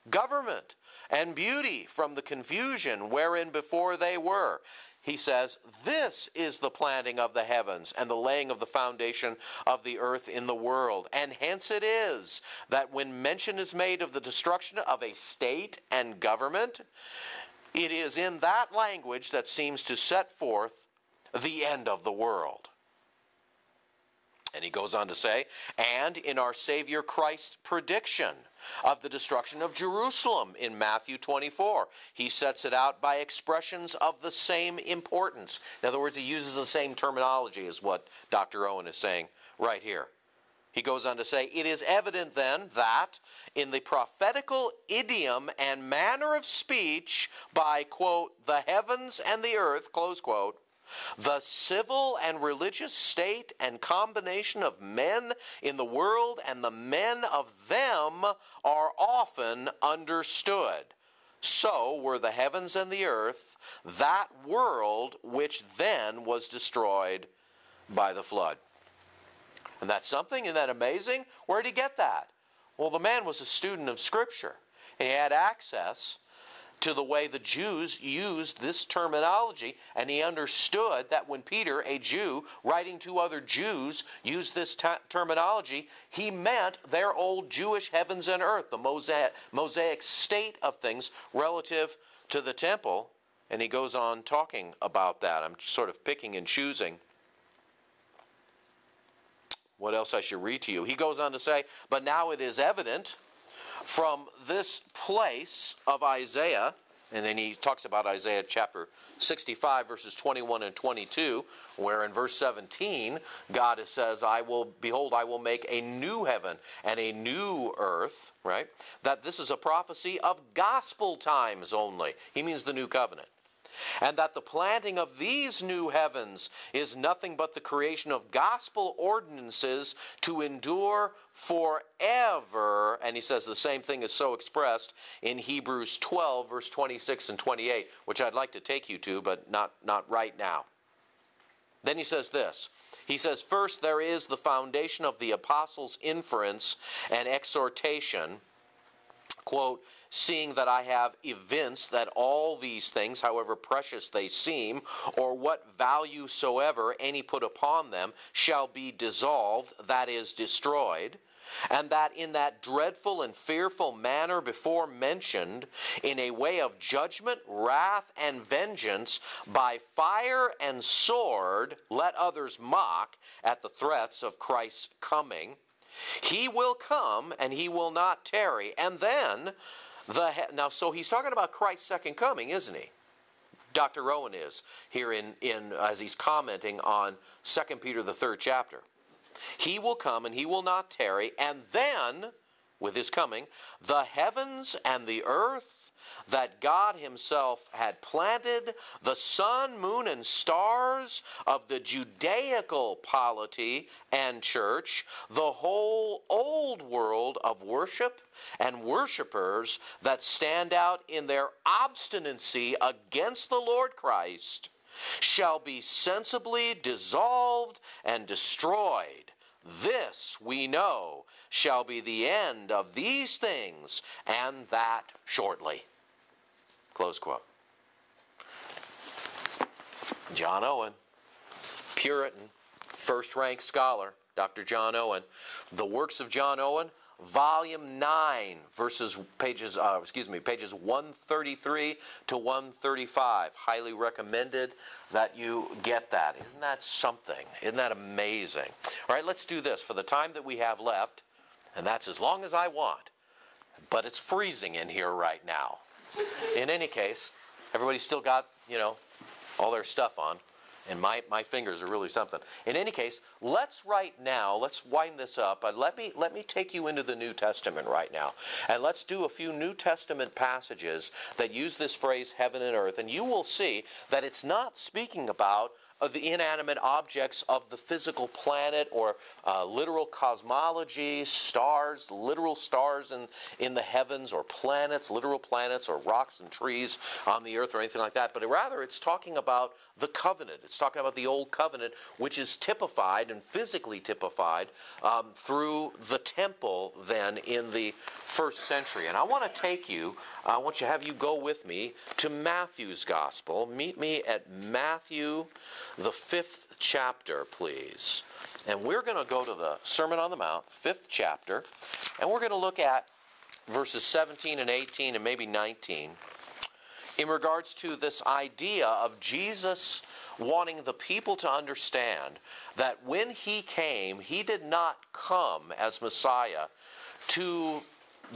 government, and beauty from the confusion wherein before they were. He says, This is the planting of the heavens and the laying of the foundation of the earth in the world. And hence it is that when mention is made of the destruction of a state and government, it is in that language that seems to set forth the end of the world. And he goes on to say, and in our Savior Christ's prediction of the destruction of Jerusalem in Matthew 24. He sets it out by expressions of the same importance. In other words, he uses the same terminology as what Dr. Owen is saying right here. He goes on to say, It is evident then that in the prophetical idiom and manner of speech by, quote, the heavens and the earth, close quote, the civil and religious state and combination of men in the world and the men of them are often understood. So were the heavens and the earth, that world which then was destroyed by the flood. And that's something? Isn't that amazing? Where did he get that? Well, the man was a student of Scripture, and he had access to the way the Jews used this terminology, and he understood that when Peter, a Jew, writing to other Jews, used this terminology, he meant their old Jewish heavens and earth, the Mosaic, Mosaic state of things relative to the temple. And he goes on talking about that. I'm sort of picking and choosing what else I should read to you. He goes on to say, But now it is evident from this place of Isaiah, and then he talks about Isaiah chapter 65, verses 21 and 22, where in verse 17, God says, I will, behold, I will make a new heaven and a new earth, right? That this is a prophecy of gospel times only. He means the new covenant and that the planting of these new heavens is nothing but the creation of gospel ordinances to endure forever. And he says the same thing is so expressed in Hebrews 12, verse 26 and 28, which I'd like to take you to, but not, not right now. Then he says this. He says, First, there is the foundation of the apostles' inference and exhortation. Quote, seeing that I have evinced that all these things, however precious they seem, or what value soever any put upon them, shall be dissolved, that is, destroyed. and that in that dreadful and fearful manner before mentioned, in a way of judgment, wrath, and vengeance, by fire and sword, let others mock at the threats of Christ's coming. He will come and he will not tarry. And then the now so he's talking about Christ's second coming, isn't he? Dr. Owen is here in, in as he's commenting on 2 Peter the third chapter. He will come and he will not tarry, and then, with his coming, the heavens and the earth that God Himself had planted, the sun, moon, and stars of the Judaical polity and church, the whole old world of worship and worshippers that stand out in their obstinacy against the Lord Christ, shall be sensibly dissolved and destroyed. This we know shall be the end of these things, and that shortly. Close quote. John Owen, Puritan, first rank scholar, Dr. John Owen. The works of John Owen, volume 9, verses pages uh, excuse me, pages 133 to 135. Highly recommended that you get that. Isn't that something? Isn't that amazing? All right, let's do this for the time that we have left, and that's as long as I want. But it's freezing in here right now. In any case, everybody's still got, you know, all their stuff on. And my, my fingers are really something. In any case, let's right now, let's wind this up. Uh, let, me, let me take you into the New Testament right now. And let's do a few New Testament passages that use this phrase heaven and earth. And you will see that it's not speaking about of the inanimate objects of the physical planet or uh, literal cosmology, stars, literal stars in, in the heavens, or planets, literal planets, or rocks and trees on the earth, or anything like that. But rather, it's talking about the covenant. It's talking about the old covenant, which is typified and physically typified um, through the temple then in the first century. And I want to take you, I want to have you go with me to Matthew's gospel. Meet me at Matthew, the fifth chapter, please. And we're going to go to the Sermon on the Mount, fifth chapter, and we're going to look at verses 17 and 18 and maybe 19 in regards to this idea of Jesus wanting the people to understand that when he came, he did not come as Messiah to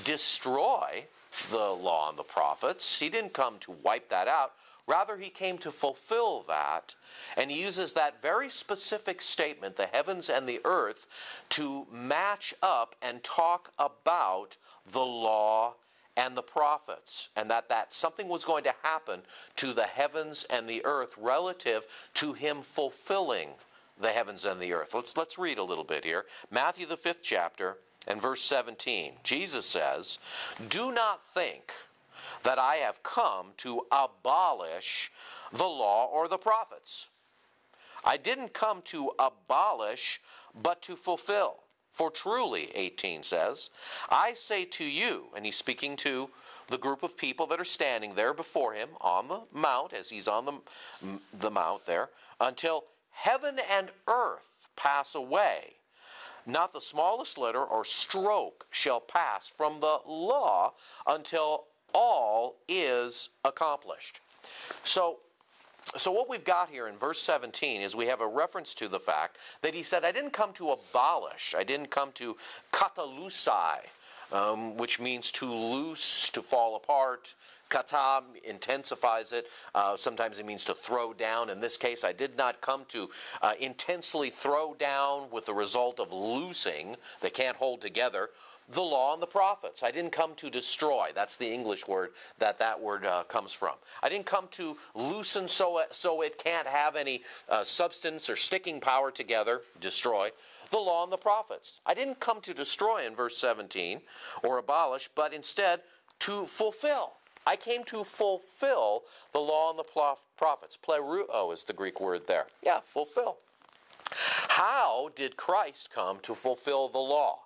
destroy the law and the prophets. He didn't come to wipe that out. Rather, he came to fulfill that. And he uses that very specific statement, the heavens and the earth, to match up and talk about the law and the prophets, and that, that something was going to happen to the heavens and the earth relative to him fulfilling the heavens and the earth. Let's, let's read a little bit here. Matthew, the fifth chapter, and verse 17. Jesus says, Do not think that I have come to abolish the law or the prophets. I didn't come to abolish, but to fulfill. For truly, 18 says, I say to you, and he's speaking to the group of people that are standing there before him on the mount, as he's on the, the mount there, until heaven and earth pass away, not the smallest letter or stroke shall pass from the law until all is accomplished. So, so, what we've got here in verse 17 is we have a reference to the fact that he said, I didn't come to abolish, I didn't come to katalusai, um, which means to loose, to fall apart. Kata intensifies it. Uh, sometimes it means to throw down. In this case, I did not come to uh, intensely throw down with the result of loosing. They can't hold together the law and the prophets. I didn't come to destroy. That's the English word that that word uh, comes from. I didn't come to loosen so it, so it can't have any uh, substance or sticking power together, destroy. The law and the prophets. I didn't come to destroy in verse 17 or abolish, but instead to fulfill. I came to fulfill the law and the prophets. Pleroo is the Greek word there. Yeah, fulfill. How did Christ come to fulfill the law?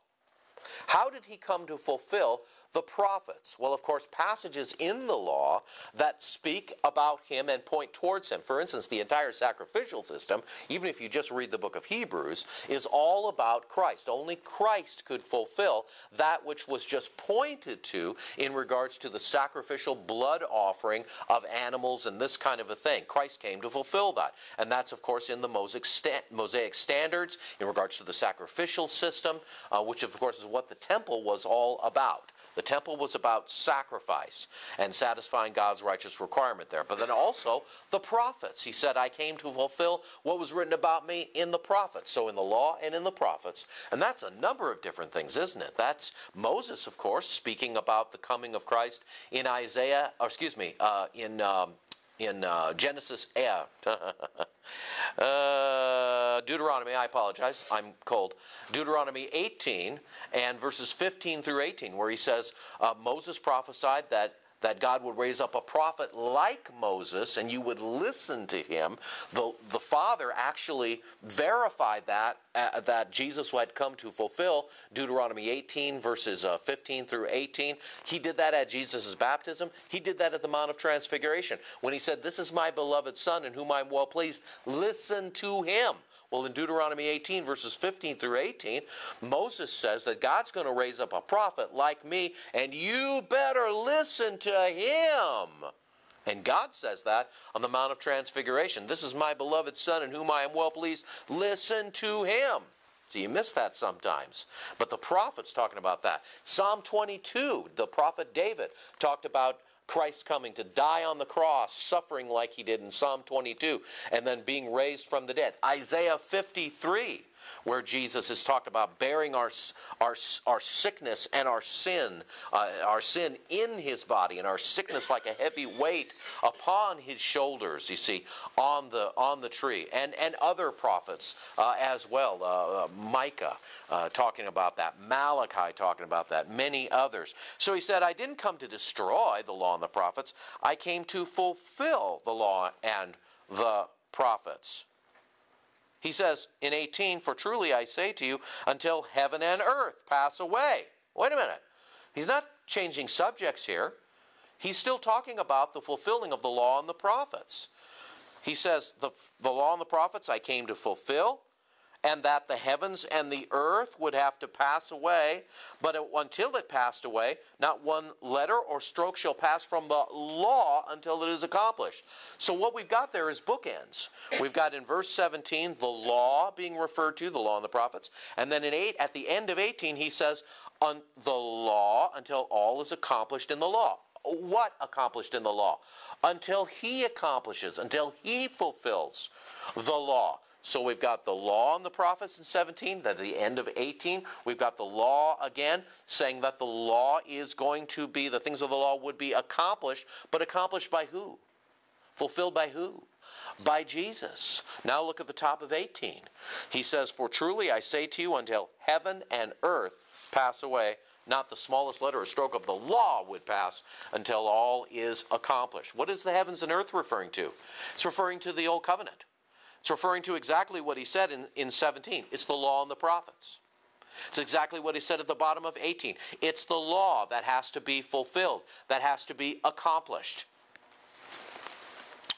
How did he come to fulfill the prophets? Well, of course, passages in the law that speak about him and point towards him. For instance, the entire sacrificial system, even if you just read the book of Hebrews, is all about Christ. Only Christ could fulfill that which was just pointed to in regards to the sacrificial blood offering of animals and this kind of a thing. Christ came to fulfill that. And that's, of course, in the Mosaic standards in regards to the sacrificial system, uh, which, of course, is what the temple was all about. The temple was about sacrifice and satisfying God's righteous requirement there. But then also the prophets. He said, I came to fulfill what was written about me in the prophets. So in the law and in the prophets. And that's a number of different things, isn't it? That's Moses, of course, speaking about the coming of Christ in Isaiah, or excuse me, uh, in um, in uh, Genesis, yeah, uh, Deuteronomy, I apologize, I'm cold. Deuteronomy 18 and verses 15 through 18, where he says, uh, Moses prophesied that that God would raise up a prophet like Moses and you would listen to him. The, the Father actually verified that, uh, that Jesus had come to fulfill Deuteronomy 18, verses uh, 15 through 18. He did that at Jesus' baptism. He did that at the Mount of Transfiguration when he said, This is my beloved Son in whom I'm well pleased. Listen to him. Well, in Deuteronomy 18, verses 15 through 18, Moses says that God's going to raise up a prophet like me, and you better listen to him. And God says that on the Mount of Transfiguration. This is my beloved Son in whom I am well pleased. Listen to him. So you miss that sometimes. But the prophet's talking about that. Psalm 22, the prophet David talked about Christ coming to die on the cross, suffering like he did in Psalm 22, and then being raised from the dead. Isaiah 53 where Jesus is talked about bearing our, our, our sickness and our sin, uh, our sin in his body and our sickness like a heavy weight upon his shoulders, you see, on the, on the tree. And, and other prophets uh, as well. Uh, uh Micah uh, talking about that, Malachi talking about that, many others. So he said, I didn't come to destroy the law and the prophets, I came to fulfill the law and the prophets. He says in 18, For truly I say to you, until heaven and earth pass away. Wait a minute. He's not changing subjects here. He's still talking about the fulfilling of the law and the prophets. He says, The, the law and the prophets I came to fulfill and that the heavens and the earth would have to pass away, but it, until it passed away, not one letter or stroke shall pass from the law until it is accomplished. So what we've got there is bookends. We've got in verse 17 the law being referred to, the law and the prophets, and then in 8 at the end of 18 he says on the law until all is accomplished in the law. What accomplished in the law? Until he accomplishes, until he fulfills the law. So we've got the law and the prophets in 17, at the end of 18, we've got the law again, saying that the law is going to be, the things of the law would be accomplished, but accomplished by who? Fulfilled by who? By Jesus. Now look at the top of 18. He says, For truly I say to you, until heaven and earth pass away, not the smallest letter or stroke of the law would pass until all is accomplished. What is the heavens and earth referring to? It's referring to the old covenant. It's referring to exactly what he said in, in 17. It's the law and the prophets. It's exactly what he said at the bottom of 18. It's the law that has to be fulfilled, that has to be accomplished.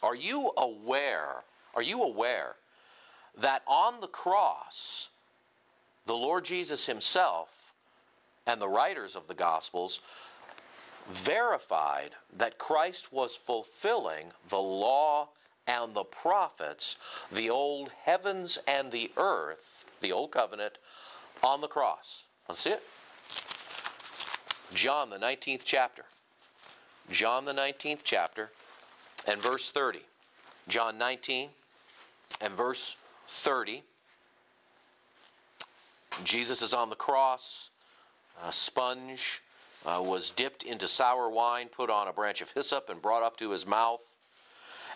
Are you aware? Are you aware that on the cross, the Lord Jesus himself and the writers of the Gospels verified that Christ was fulfilling the law and the prophets, the old heavens and the earth, the old covenant, on the cross. Let's see it. John, the 19th chapter. John, the 19th chapter, and verse 30. John 19 and verse 30. Jesus is on the cross. A sponge uh, was dipped into sour wine, put on a branch of hyssop, and brought up to his mouth.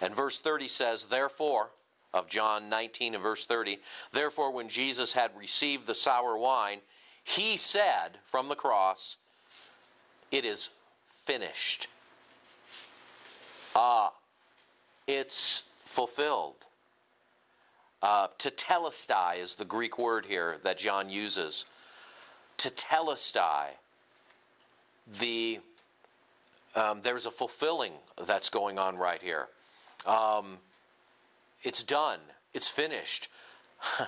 And verse 30 says, Therefore, of John 19 and verse 30, Therefore, when Jesus had received the sour wine, he said from the cross, It is finished. Ah, uh, it's fulfilled. Uh, tetelestai is the Greek word here that John uses. To Tetelestai. the um, there's a fulfilling that's going on right here. Um, it's done. It's finished.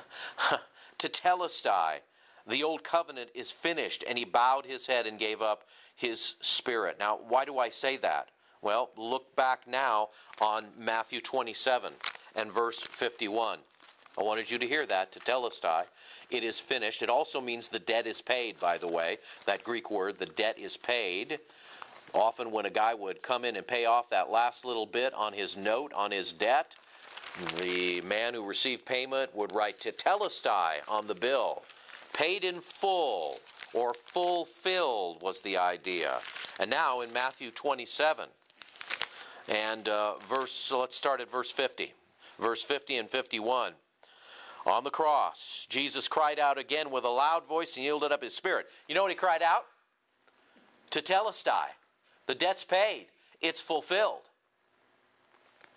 Tetelestai, the old covenant is finished, and he bowed his head and gave up his spirit. Now, why do I say that? Well, look back now on Matthew 27 and verse 51. I wanted you to hear that, tetelestai. It is finished. It also means the debt is paid, by the way. That Greek word, the debt is paid. Often, when a guy would come in and pay off that last little bit on his note, on his debt, the man who received payment would write tetelestai on the bill. Paid in full or fulfilled was the idea. And now in Matthew 27 and uh, verse, so let's start at verse 50. Verse 50 and 51. On the cross, Jesus cried out again with a loud voice and yielded up his spirit. You know what he cried out? Tetelestai. The debt's paid, it's fulfilled.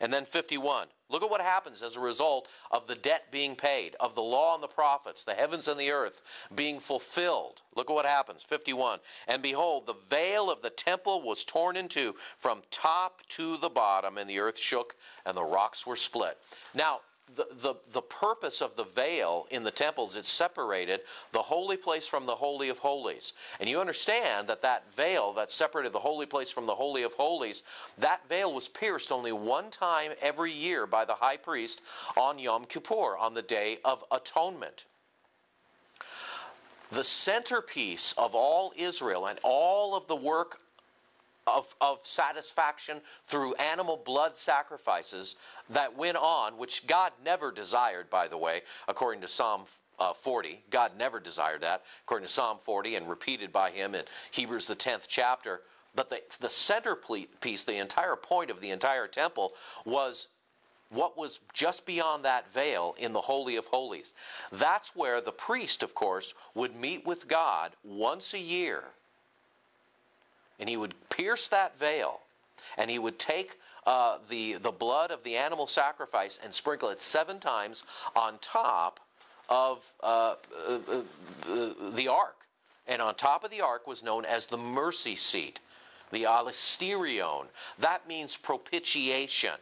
And then 51. Look at what happens as a result of the debt being paid, of the law and the prophets, the heavens and the earth being fulfilled. Look at what happens. 51. And behold, the veil of the temple was torn in two from top to the bottom, and the earth shook, and the rocks were split. Now, the, the, the purpose of the veil in the temples, it separated the holy place from the Holy of Holies. And you understand that that veil that separated the holy place from the Holy of Holies, that veil was pierced only one time every year by the high priest on Yom Kippur, on the Day of Atonement. The centerpiece of all Israel and all of the work of, of satisfaction through animal blood sacrifices that went on, which God never desired, by the way, according to Psalm uh, 40. God never desired that, according to Psalm 40, and repeated by him in Hebrews, the 10th chapter. But the, the centerpiece, the entire point of the entire temple, was what was just beyond that veil in the Holy of Holies. That's where the priest, of course, would meet with God once a year and he would pierce that veil and he would take uh, the, the blood of the animal sacrifice and sprinkle it seven times on top of uh, uh, uh, the ark. And on top of the ark was known as the mercy seat, the alaisterion. That means propitiation.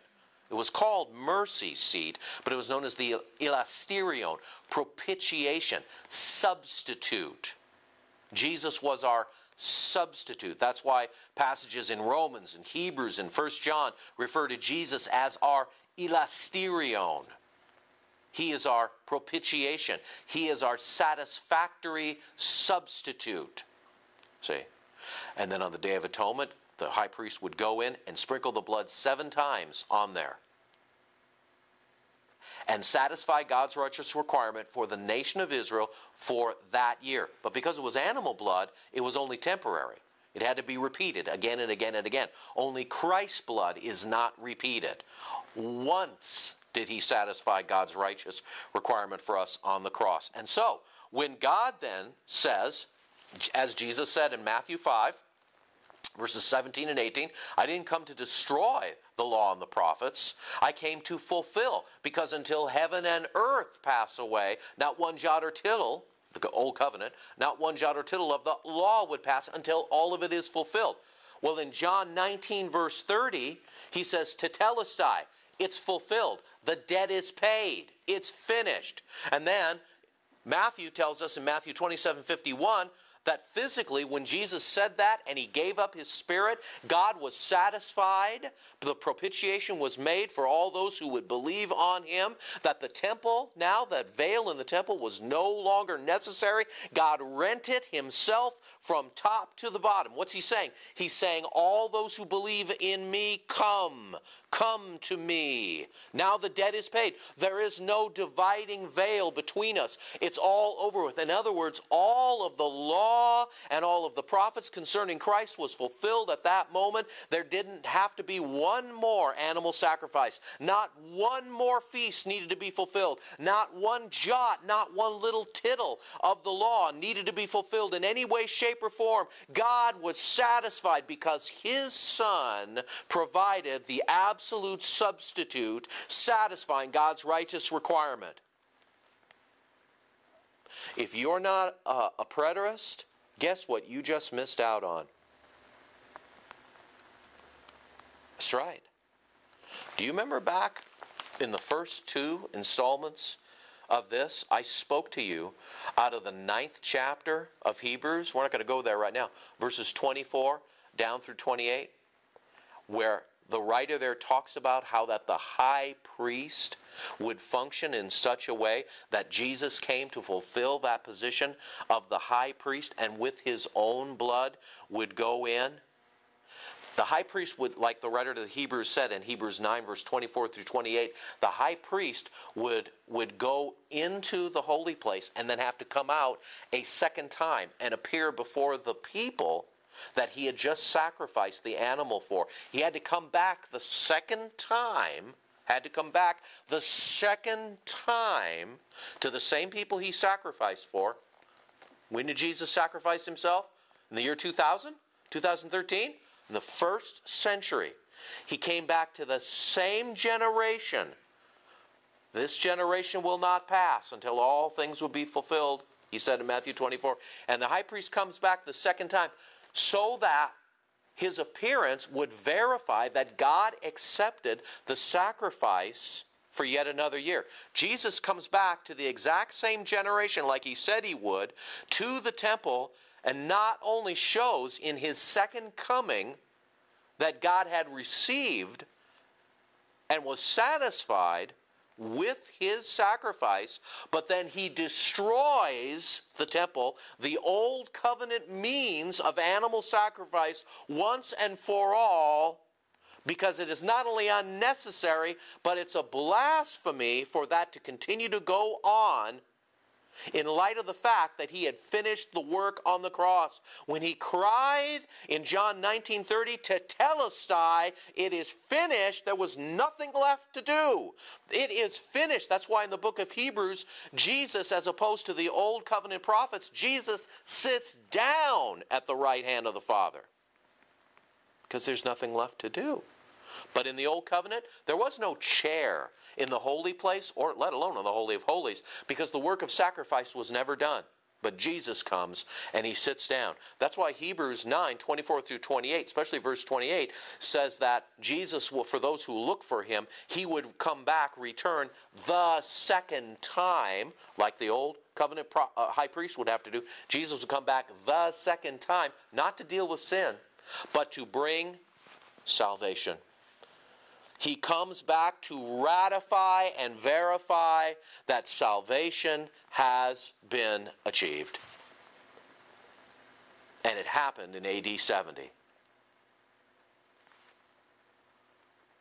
It was called mercy seat, but it was known as the elasterion, propitiation, substitute. Jesus was our substitute. That's why passages in Romans and Hebrews and 1 John refer to Jesus as our elasterion. He is our propitiation. He is our satisfactory substitute. See? And then on the Day of Atonement, the high priest would go in and sprinkle the blood seven times on there and satisfy God's righteous requirement for the nation of Israel for that year. But because it was animal blood, it was only temporary. It had to be repeated again and again and again. Only Christ's blood is not repeated. Once did he satisfy God's righteous requirement for us on the cross. And so, when God then says, as Jesus said in Matthew 5, verses 17 and 18 I didn't come to destroy the law and the prophets. I came to fulfill, because until heaven and earth pass away, not one jot or tittle, the old covenant, not one jot or tittle of the law would pass until all of it is fulfilled. Well, in John 19, verse 30, he says, to Tetelestai, it's fulfilled. The debt is paid. It's finished. And then Matthew tells us in Matthew 27, 51, that physically, when Jesus said that and he gave up his spirit, God was satisfied. The propitiation was made for all those who would believe on him. That the temple, now that veil in the temple was no longer necessary. God rent it himself from top to the bottom. What's he saying? He's saying, All those who believe in me, come. Come to me. Now the debt is paid. There is no dividing veil between us. It's all over with. In other words, all of the law and all of the prophets concerning Christ was fulfilled at that moment. There didn't have to be one more animal sacrifice. Not one more feast needed to be fulfilled. Not one jot, not one little tittle of the law needed to be fulfilled in any way, shape, or form. God was satisfied because his Son provided the absolute absolute substitute satisfying God's righteous requirement. If you're not a, a preterist, guess what you just missed out on? That's right. Do you remember back in the first two installments of this, I spoke to you out of the ninth chapter of Hebrews. We're not going to go there right now. Verses 24 down through 28, where the writer there talks about how that the high priest would function in such a way that Jesus came to fulfill that position of the high priest and with his own blood would go in. The high priest would, like the writer of the Hebrews said in Hebrews 9, verse 24 through 28, the high priest would, would go into the holy place and then have to come out a second time and appear before the people that he had just sacrificed the animal for. He had to come back the second time, had to come back the second time to the same people he sacrificed for. When did Jesus sacrifice himself? In the year 2000? 2013? in the first century, he came back to the same generation. This generation will not pass until all things will be fulfilled, he said in Matthew 24. And the high priest comes back the second time so that his appearance would verify that God accepted the sacrifice for yet another year. Jesus comes back to the exact same generation, like he said he would, to the temple and not only shows in his second coming that God had received and was satisfied with his sacrifice, but then he destroys the temple, the old covenant means of animal sacrifice once and for all, because it is not only unnecessary, but it's a blasphemy for that to continue to go on in light of the fact that he had finished the work on the cross. When he cried in John 19:30 tetelestai, it is finished, there was nothing left to do. It is finished. That's why in the book of Hebrews, Jesus as opposed to the old covenant prophets, Jesus sits down at the right hand of the Father. Because there's nothing left to do. But in the old covenant, there was no chair in the holy place, or let alone in the Holy of Holies, because the work of sacrifice was never done. But Jesus comes and he sits down. That's why Hebrews 9, 24 through 28, especially verse 28, says that Jesus will, for those who look for him, he would come back, return the second time, like the old covenant pro, uh, high priest would have to do. Jesus would come back the second time, not to deal with sin, but to bring salvation. He comes back to ratify and verify that salvation has been achieved. And it happened in AD 70.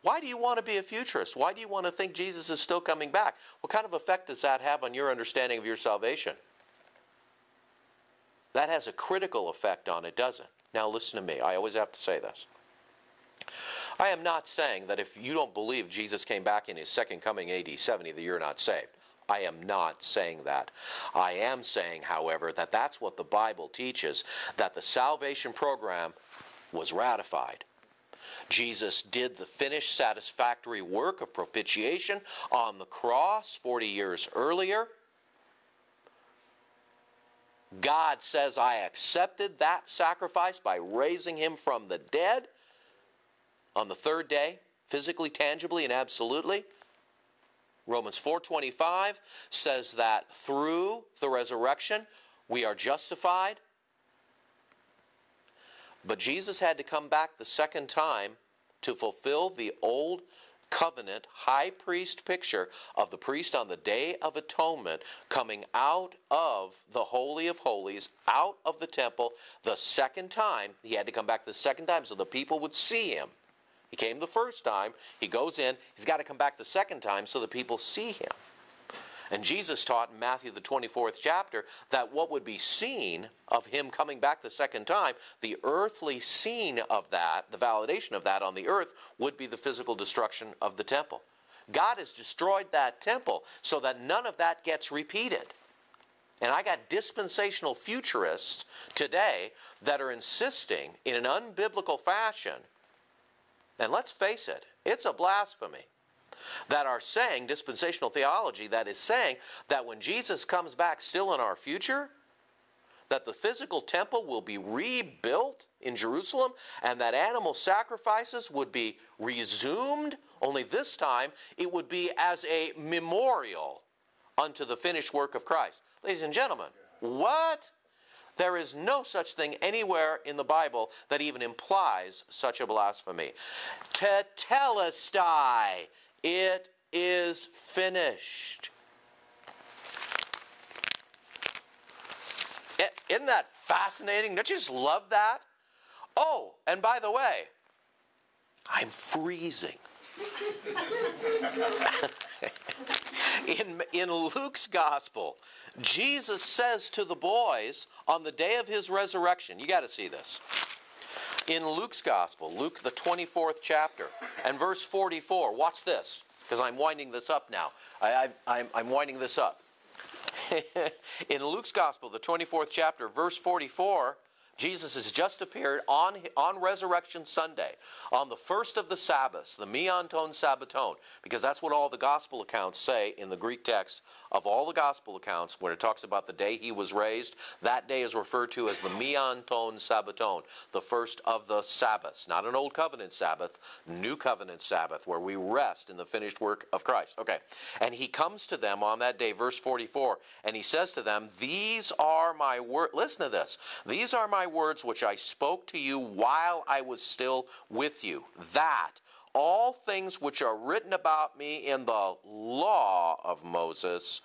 Why do you want to be a futurist? Why do you want to think Jesus is still coming back? What kind of effect does that have on your understanding of your salvation? That has a critical effect on it, doesn't it? Now, listen to me. I always have to say this. I am not saying that if you don't believe Jesus came back in his second coming AD 70 that you're not saved. I am not saying that. I am saying, however, that that's what the Bible teaches, that the salvation program was ratified. Jesus did the finished satisfactory work of propitiation on the cross 40 years earlier. God says, I accepted that sacrifice by raising him from the dead on the third day, physically, tangibly, and absolutely. Romans 4:25 says that through the resurrection we are justified. But Jesus had to come back the second time to fulfill the old covenant high priest picture of the priest on the day of atonement coming out of the holy of holies out of the temple the second time he had to come back the second time so the people would see him he came the first time, he goes in, he's got to come back the second time so the people see him. And Jesus taught in Matthew, the 24th chapter, that what would be seen of him coming back the second time, the earthly scene of that, the validation of that on the earth, would be the physical destruction of the temple. God has destroyed that temple so that none of that gets repeated. And I got dispensational futurists today that are insisting in an unbiblical fashion and let's face it, it's a blasphemy that are saying, dispensational theology, that is saying that when Jesus comes back still in our future, that the physical temple will be rebuilt in Jerusalem and that animal sacrifices would be resumed, only this time it would be as a memorial unto the finished work of Christ. Ladies and gentlemen, what? There is no such thing anywhere in the Bible that even implies such a blasphemy. Tetelestai, it is finished. Isn't that fascinating? Don't you just love that? Oh, and by the way, I'm freezing. in, in Luke's gospel, Jesus says to the boys on the day of his resurrection, you got to see this. In Luke's gospel, Luke the 24th chapter, and verse 44, watch this, because I'm winding this up now. I, am winding this up. in Luke's Gospel, the 24th chapter, verse 44, Jesus has just appeared on, on Resurrection Sunday, on the first of the Sabbaths, the Meonton Sabbaton, because that's what all the gospel accounts say in the Greek text of all the gospel accounts when it talks about the day he was raised. That day is referred to as the Meonton Sabbaton, the first of the Sabbaths. Not an Old Covenant Sabbath, New Covenant Sabbath, where we rest in the finished work of Christ. Okay. And he comes to them on that day, verse 44, and he says to them, These are my words. Listen to this. These are my words which I spoke to you while I was still with you, that all things which are written about me in the law of Moses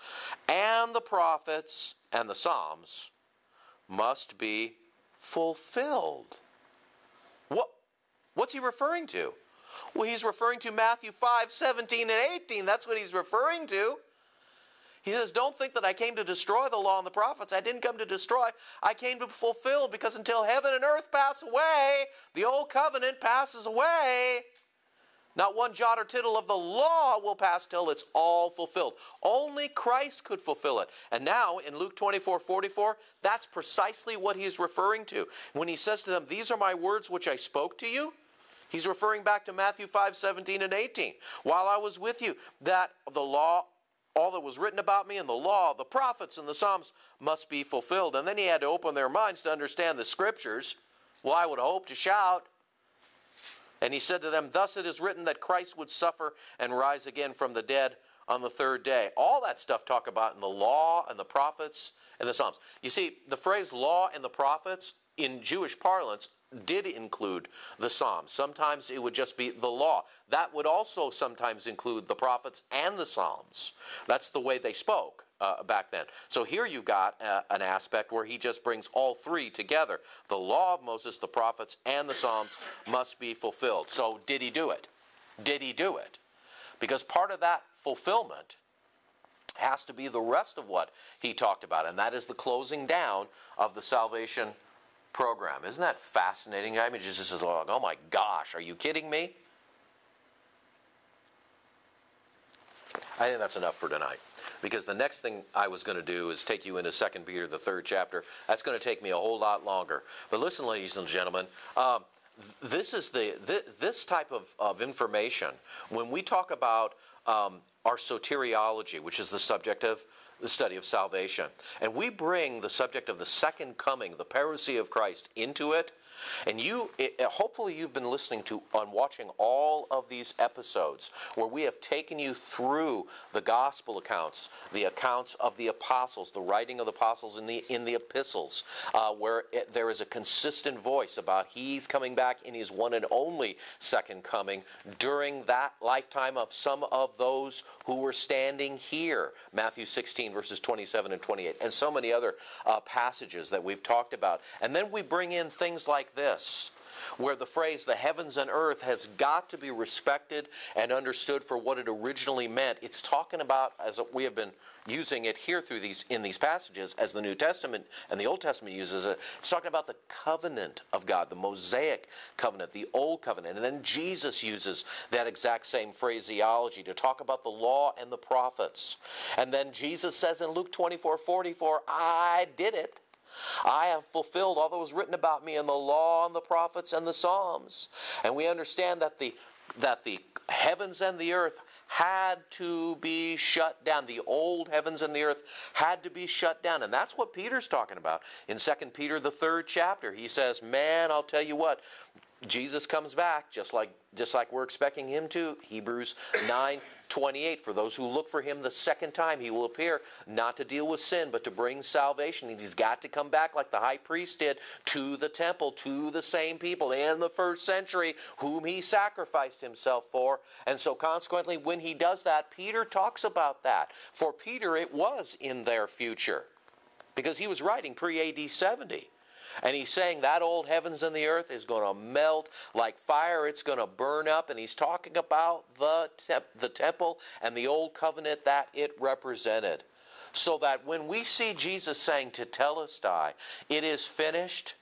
and the prophets and the Psalms must be fulfilled. What, what's he referring to? Well, he's referring to Matthew 5, 17, and 18. That's what he's referring to. He says, Don't think that I came to destroy the law and the prophets. I didn't come to destroy, I came to fulfill because until heaven and earth pass away, the old covenant passes away. Not one jot or tittle of the law will pass till it's all fulfilled. Only Christ could fulfill it. And now in Luke 24 44, that's precisely what he's referring to. When he says to them, These are my words which I spoke to you, he's referring back to Matthew 5 17 and 18. While I was with you, that the law all that was written about me in the law, the prophets, and the Psalms must be fulfilled. And then he had to open their minds to understand the scriptures. Well, I would hope to shout. And he said to them, Thus it is written that Christ would suffer and rise again from the dead on the third day. All that stuff talk about in the law and the prophets and the Psalms. You see, the phrase law and the prophets in Jewish parlance did include the Psalms. Sometimes it would just be the law. That would also sometimes include the prophets and the Psalms. That's the way they spoke. Uh, back then. So here you've got uh, an aspect where he just brings all three together. The law of Moses, the prophets, and the Psalms must be fulfilled. So did he do it? Did he do it? Because part of that fulfillment has to be the rest of what he talked about, and that is the closing down of the salvation program. Isn't that fascinating? I mean, just is like, oh my gosh, are you kidding me? I think that's enough for tonight. Because the next thing I was going to do is take you into 2 Peter, the third chapter. That's going to take me a whole lot longer. But listen, ladies and gentlemen, um, this is the this type of, of information. When we talk about um, our soteriology, which is the subject of the study of salvation. And we bring the subject of the second coming, the parousia of Christ, into it and you, it, hopefully, you've been listening to and watching all of these episodes where we have taken you through the gospel accounts, the accounts of the apostles, the writing of the apostles in the in the epistles, uh, where it, there is a consistent voice about He's coming back in His one and only second coming during that lifetime of some of those who were standing here. Matthew 16 verses 27 and 28, and so many other uh, passages that we've talked about, and then we bring in things like this where the phrase the heavens and earth has got to be respected and understood for what it originally meant. It's talking about, as we have been using it here through these in these passages, as the New Testament and the Old Testament uses it, it's talking about the covenant of God, the Mosaic covenant, the Old covenant. And then Jesus uses that exact same phraseology to talk about the law and the prophets. And then Jesus says in Luke 24 44, I did it. I have fulfilled all that was written about me in the law and the prophets and the Psalms. And we understand that the that the heavens and the earth had to be shut down. The old heavens and the earth had to be shut down. And that's what Peter's talking about. In 2 Peter, the third chapter, he says, Man, I'll tell you what, Jesus comes back just like just like we're expecting him to. Hebrews 9 28. For those who look for him the second time, he will appear not to deal with sin, but to bring salvation. And he's got to come back like the high priest did to the temple, to the same people in the first century whom he sacrificed himself for. And so, consequently, when he does that, Peter talks about that. For Peter, it was in their future because he was writing pre AD 70. And he's saying that old heavens and the earth is going to melt like fire. It's going to burn up. And he's talking about the, te- the temple and the old covenant that it represented. So that when we see Jesus saying tetelestai, it is finished,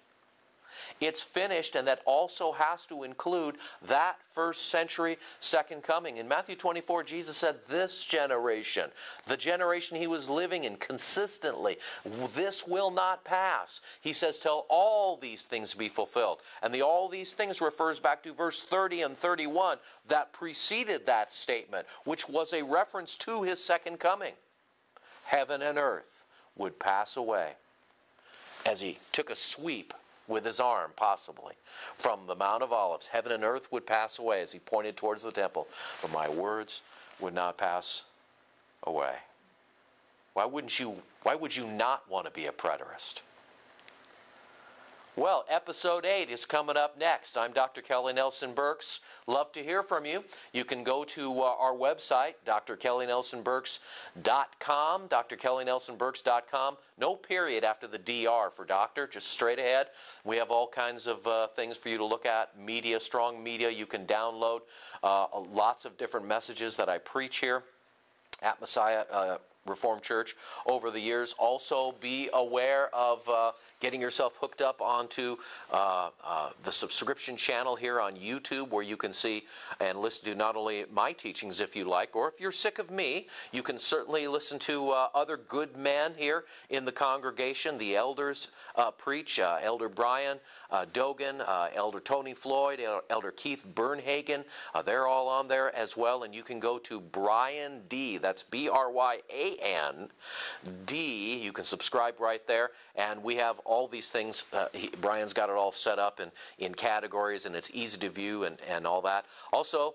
it's finished, and that also has to include that first century second coming. In Matthew 24, Jesus said, This generation, the generation he was living in consistently, this will not pass. He says, Till all these things be fulfilled. And the all these things refers back to verse 30 and 31 that preceded that statement, which was a reference to his second coming. Heaven and earth would pass away as he took a sweep with his arm, possibly, from the Mount of Olives. Heaven and earth would pass away as he pointed towards the temple, but my words would not pass away. Why wouldn't you, why would you not want to be a preterist? Well, episode 8 is coming up next. I'm Dr. Kelly Nelson Birks. Love to hear from you. You can go to uh, our website, drkellynelsonbirks.com, drkellynelsonbirks.com. No period after the DR for doctor, just straight ahead. We have all kinds of uh, things for you to look at media, strong media. You can download uh, lots of different messages that I preach here at Messiah uh, Reformed Church over the years. Also, be aware of uh, getting yourself hooked up onto uh, uh, the subscription channel here on YouTube, where you can see and listen to not only my teachings if you like, or if you're sick of me, you can certainly listen to uh, other good men here in the congregation. The elders uh, preach uh, Elder Bryan Dogan, Elder Tony Floyd, Elder Keith Bernhagen. they're all on there as well, and you can go to Bryan D. That's B R Y A N D. You can subscribe right there, and we have all these things. Uh, he, Bryan's got it all set up in, in categories, and it's easy to view and, and all that. Also,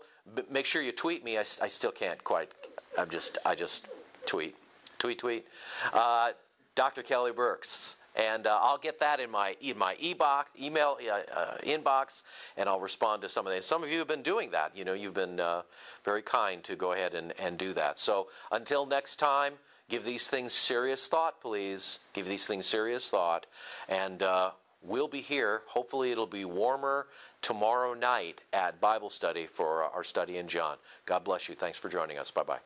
make sure you tweet me. I, I still can't quite. I'm just I just tweet, tweet, tweet. Uh, Dr. Kelly Birks and uh, I'll get that in my in my e-box, email uh, inbox, and I'll respond to some of these. Some of you have been doing that. You know, you've been uh, very kind to go ahead and, and do that. So until next time, give these things serious thought, please. Give these things serious thought, and uh, we'll be here. Hopefully, it'll be warmer tomorrow night at Bible study for our study in John. God bless you. Thanks for joining us. Bye bye.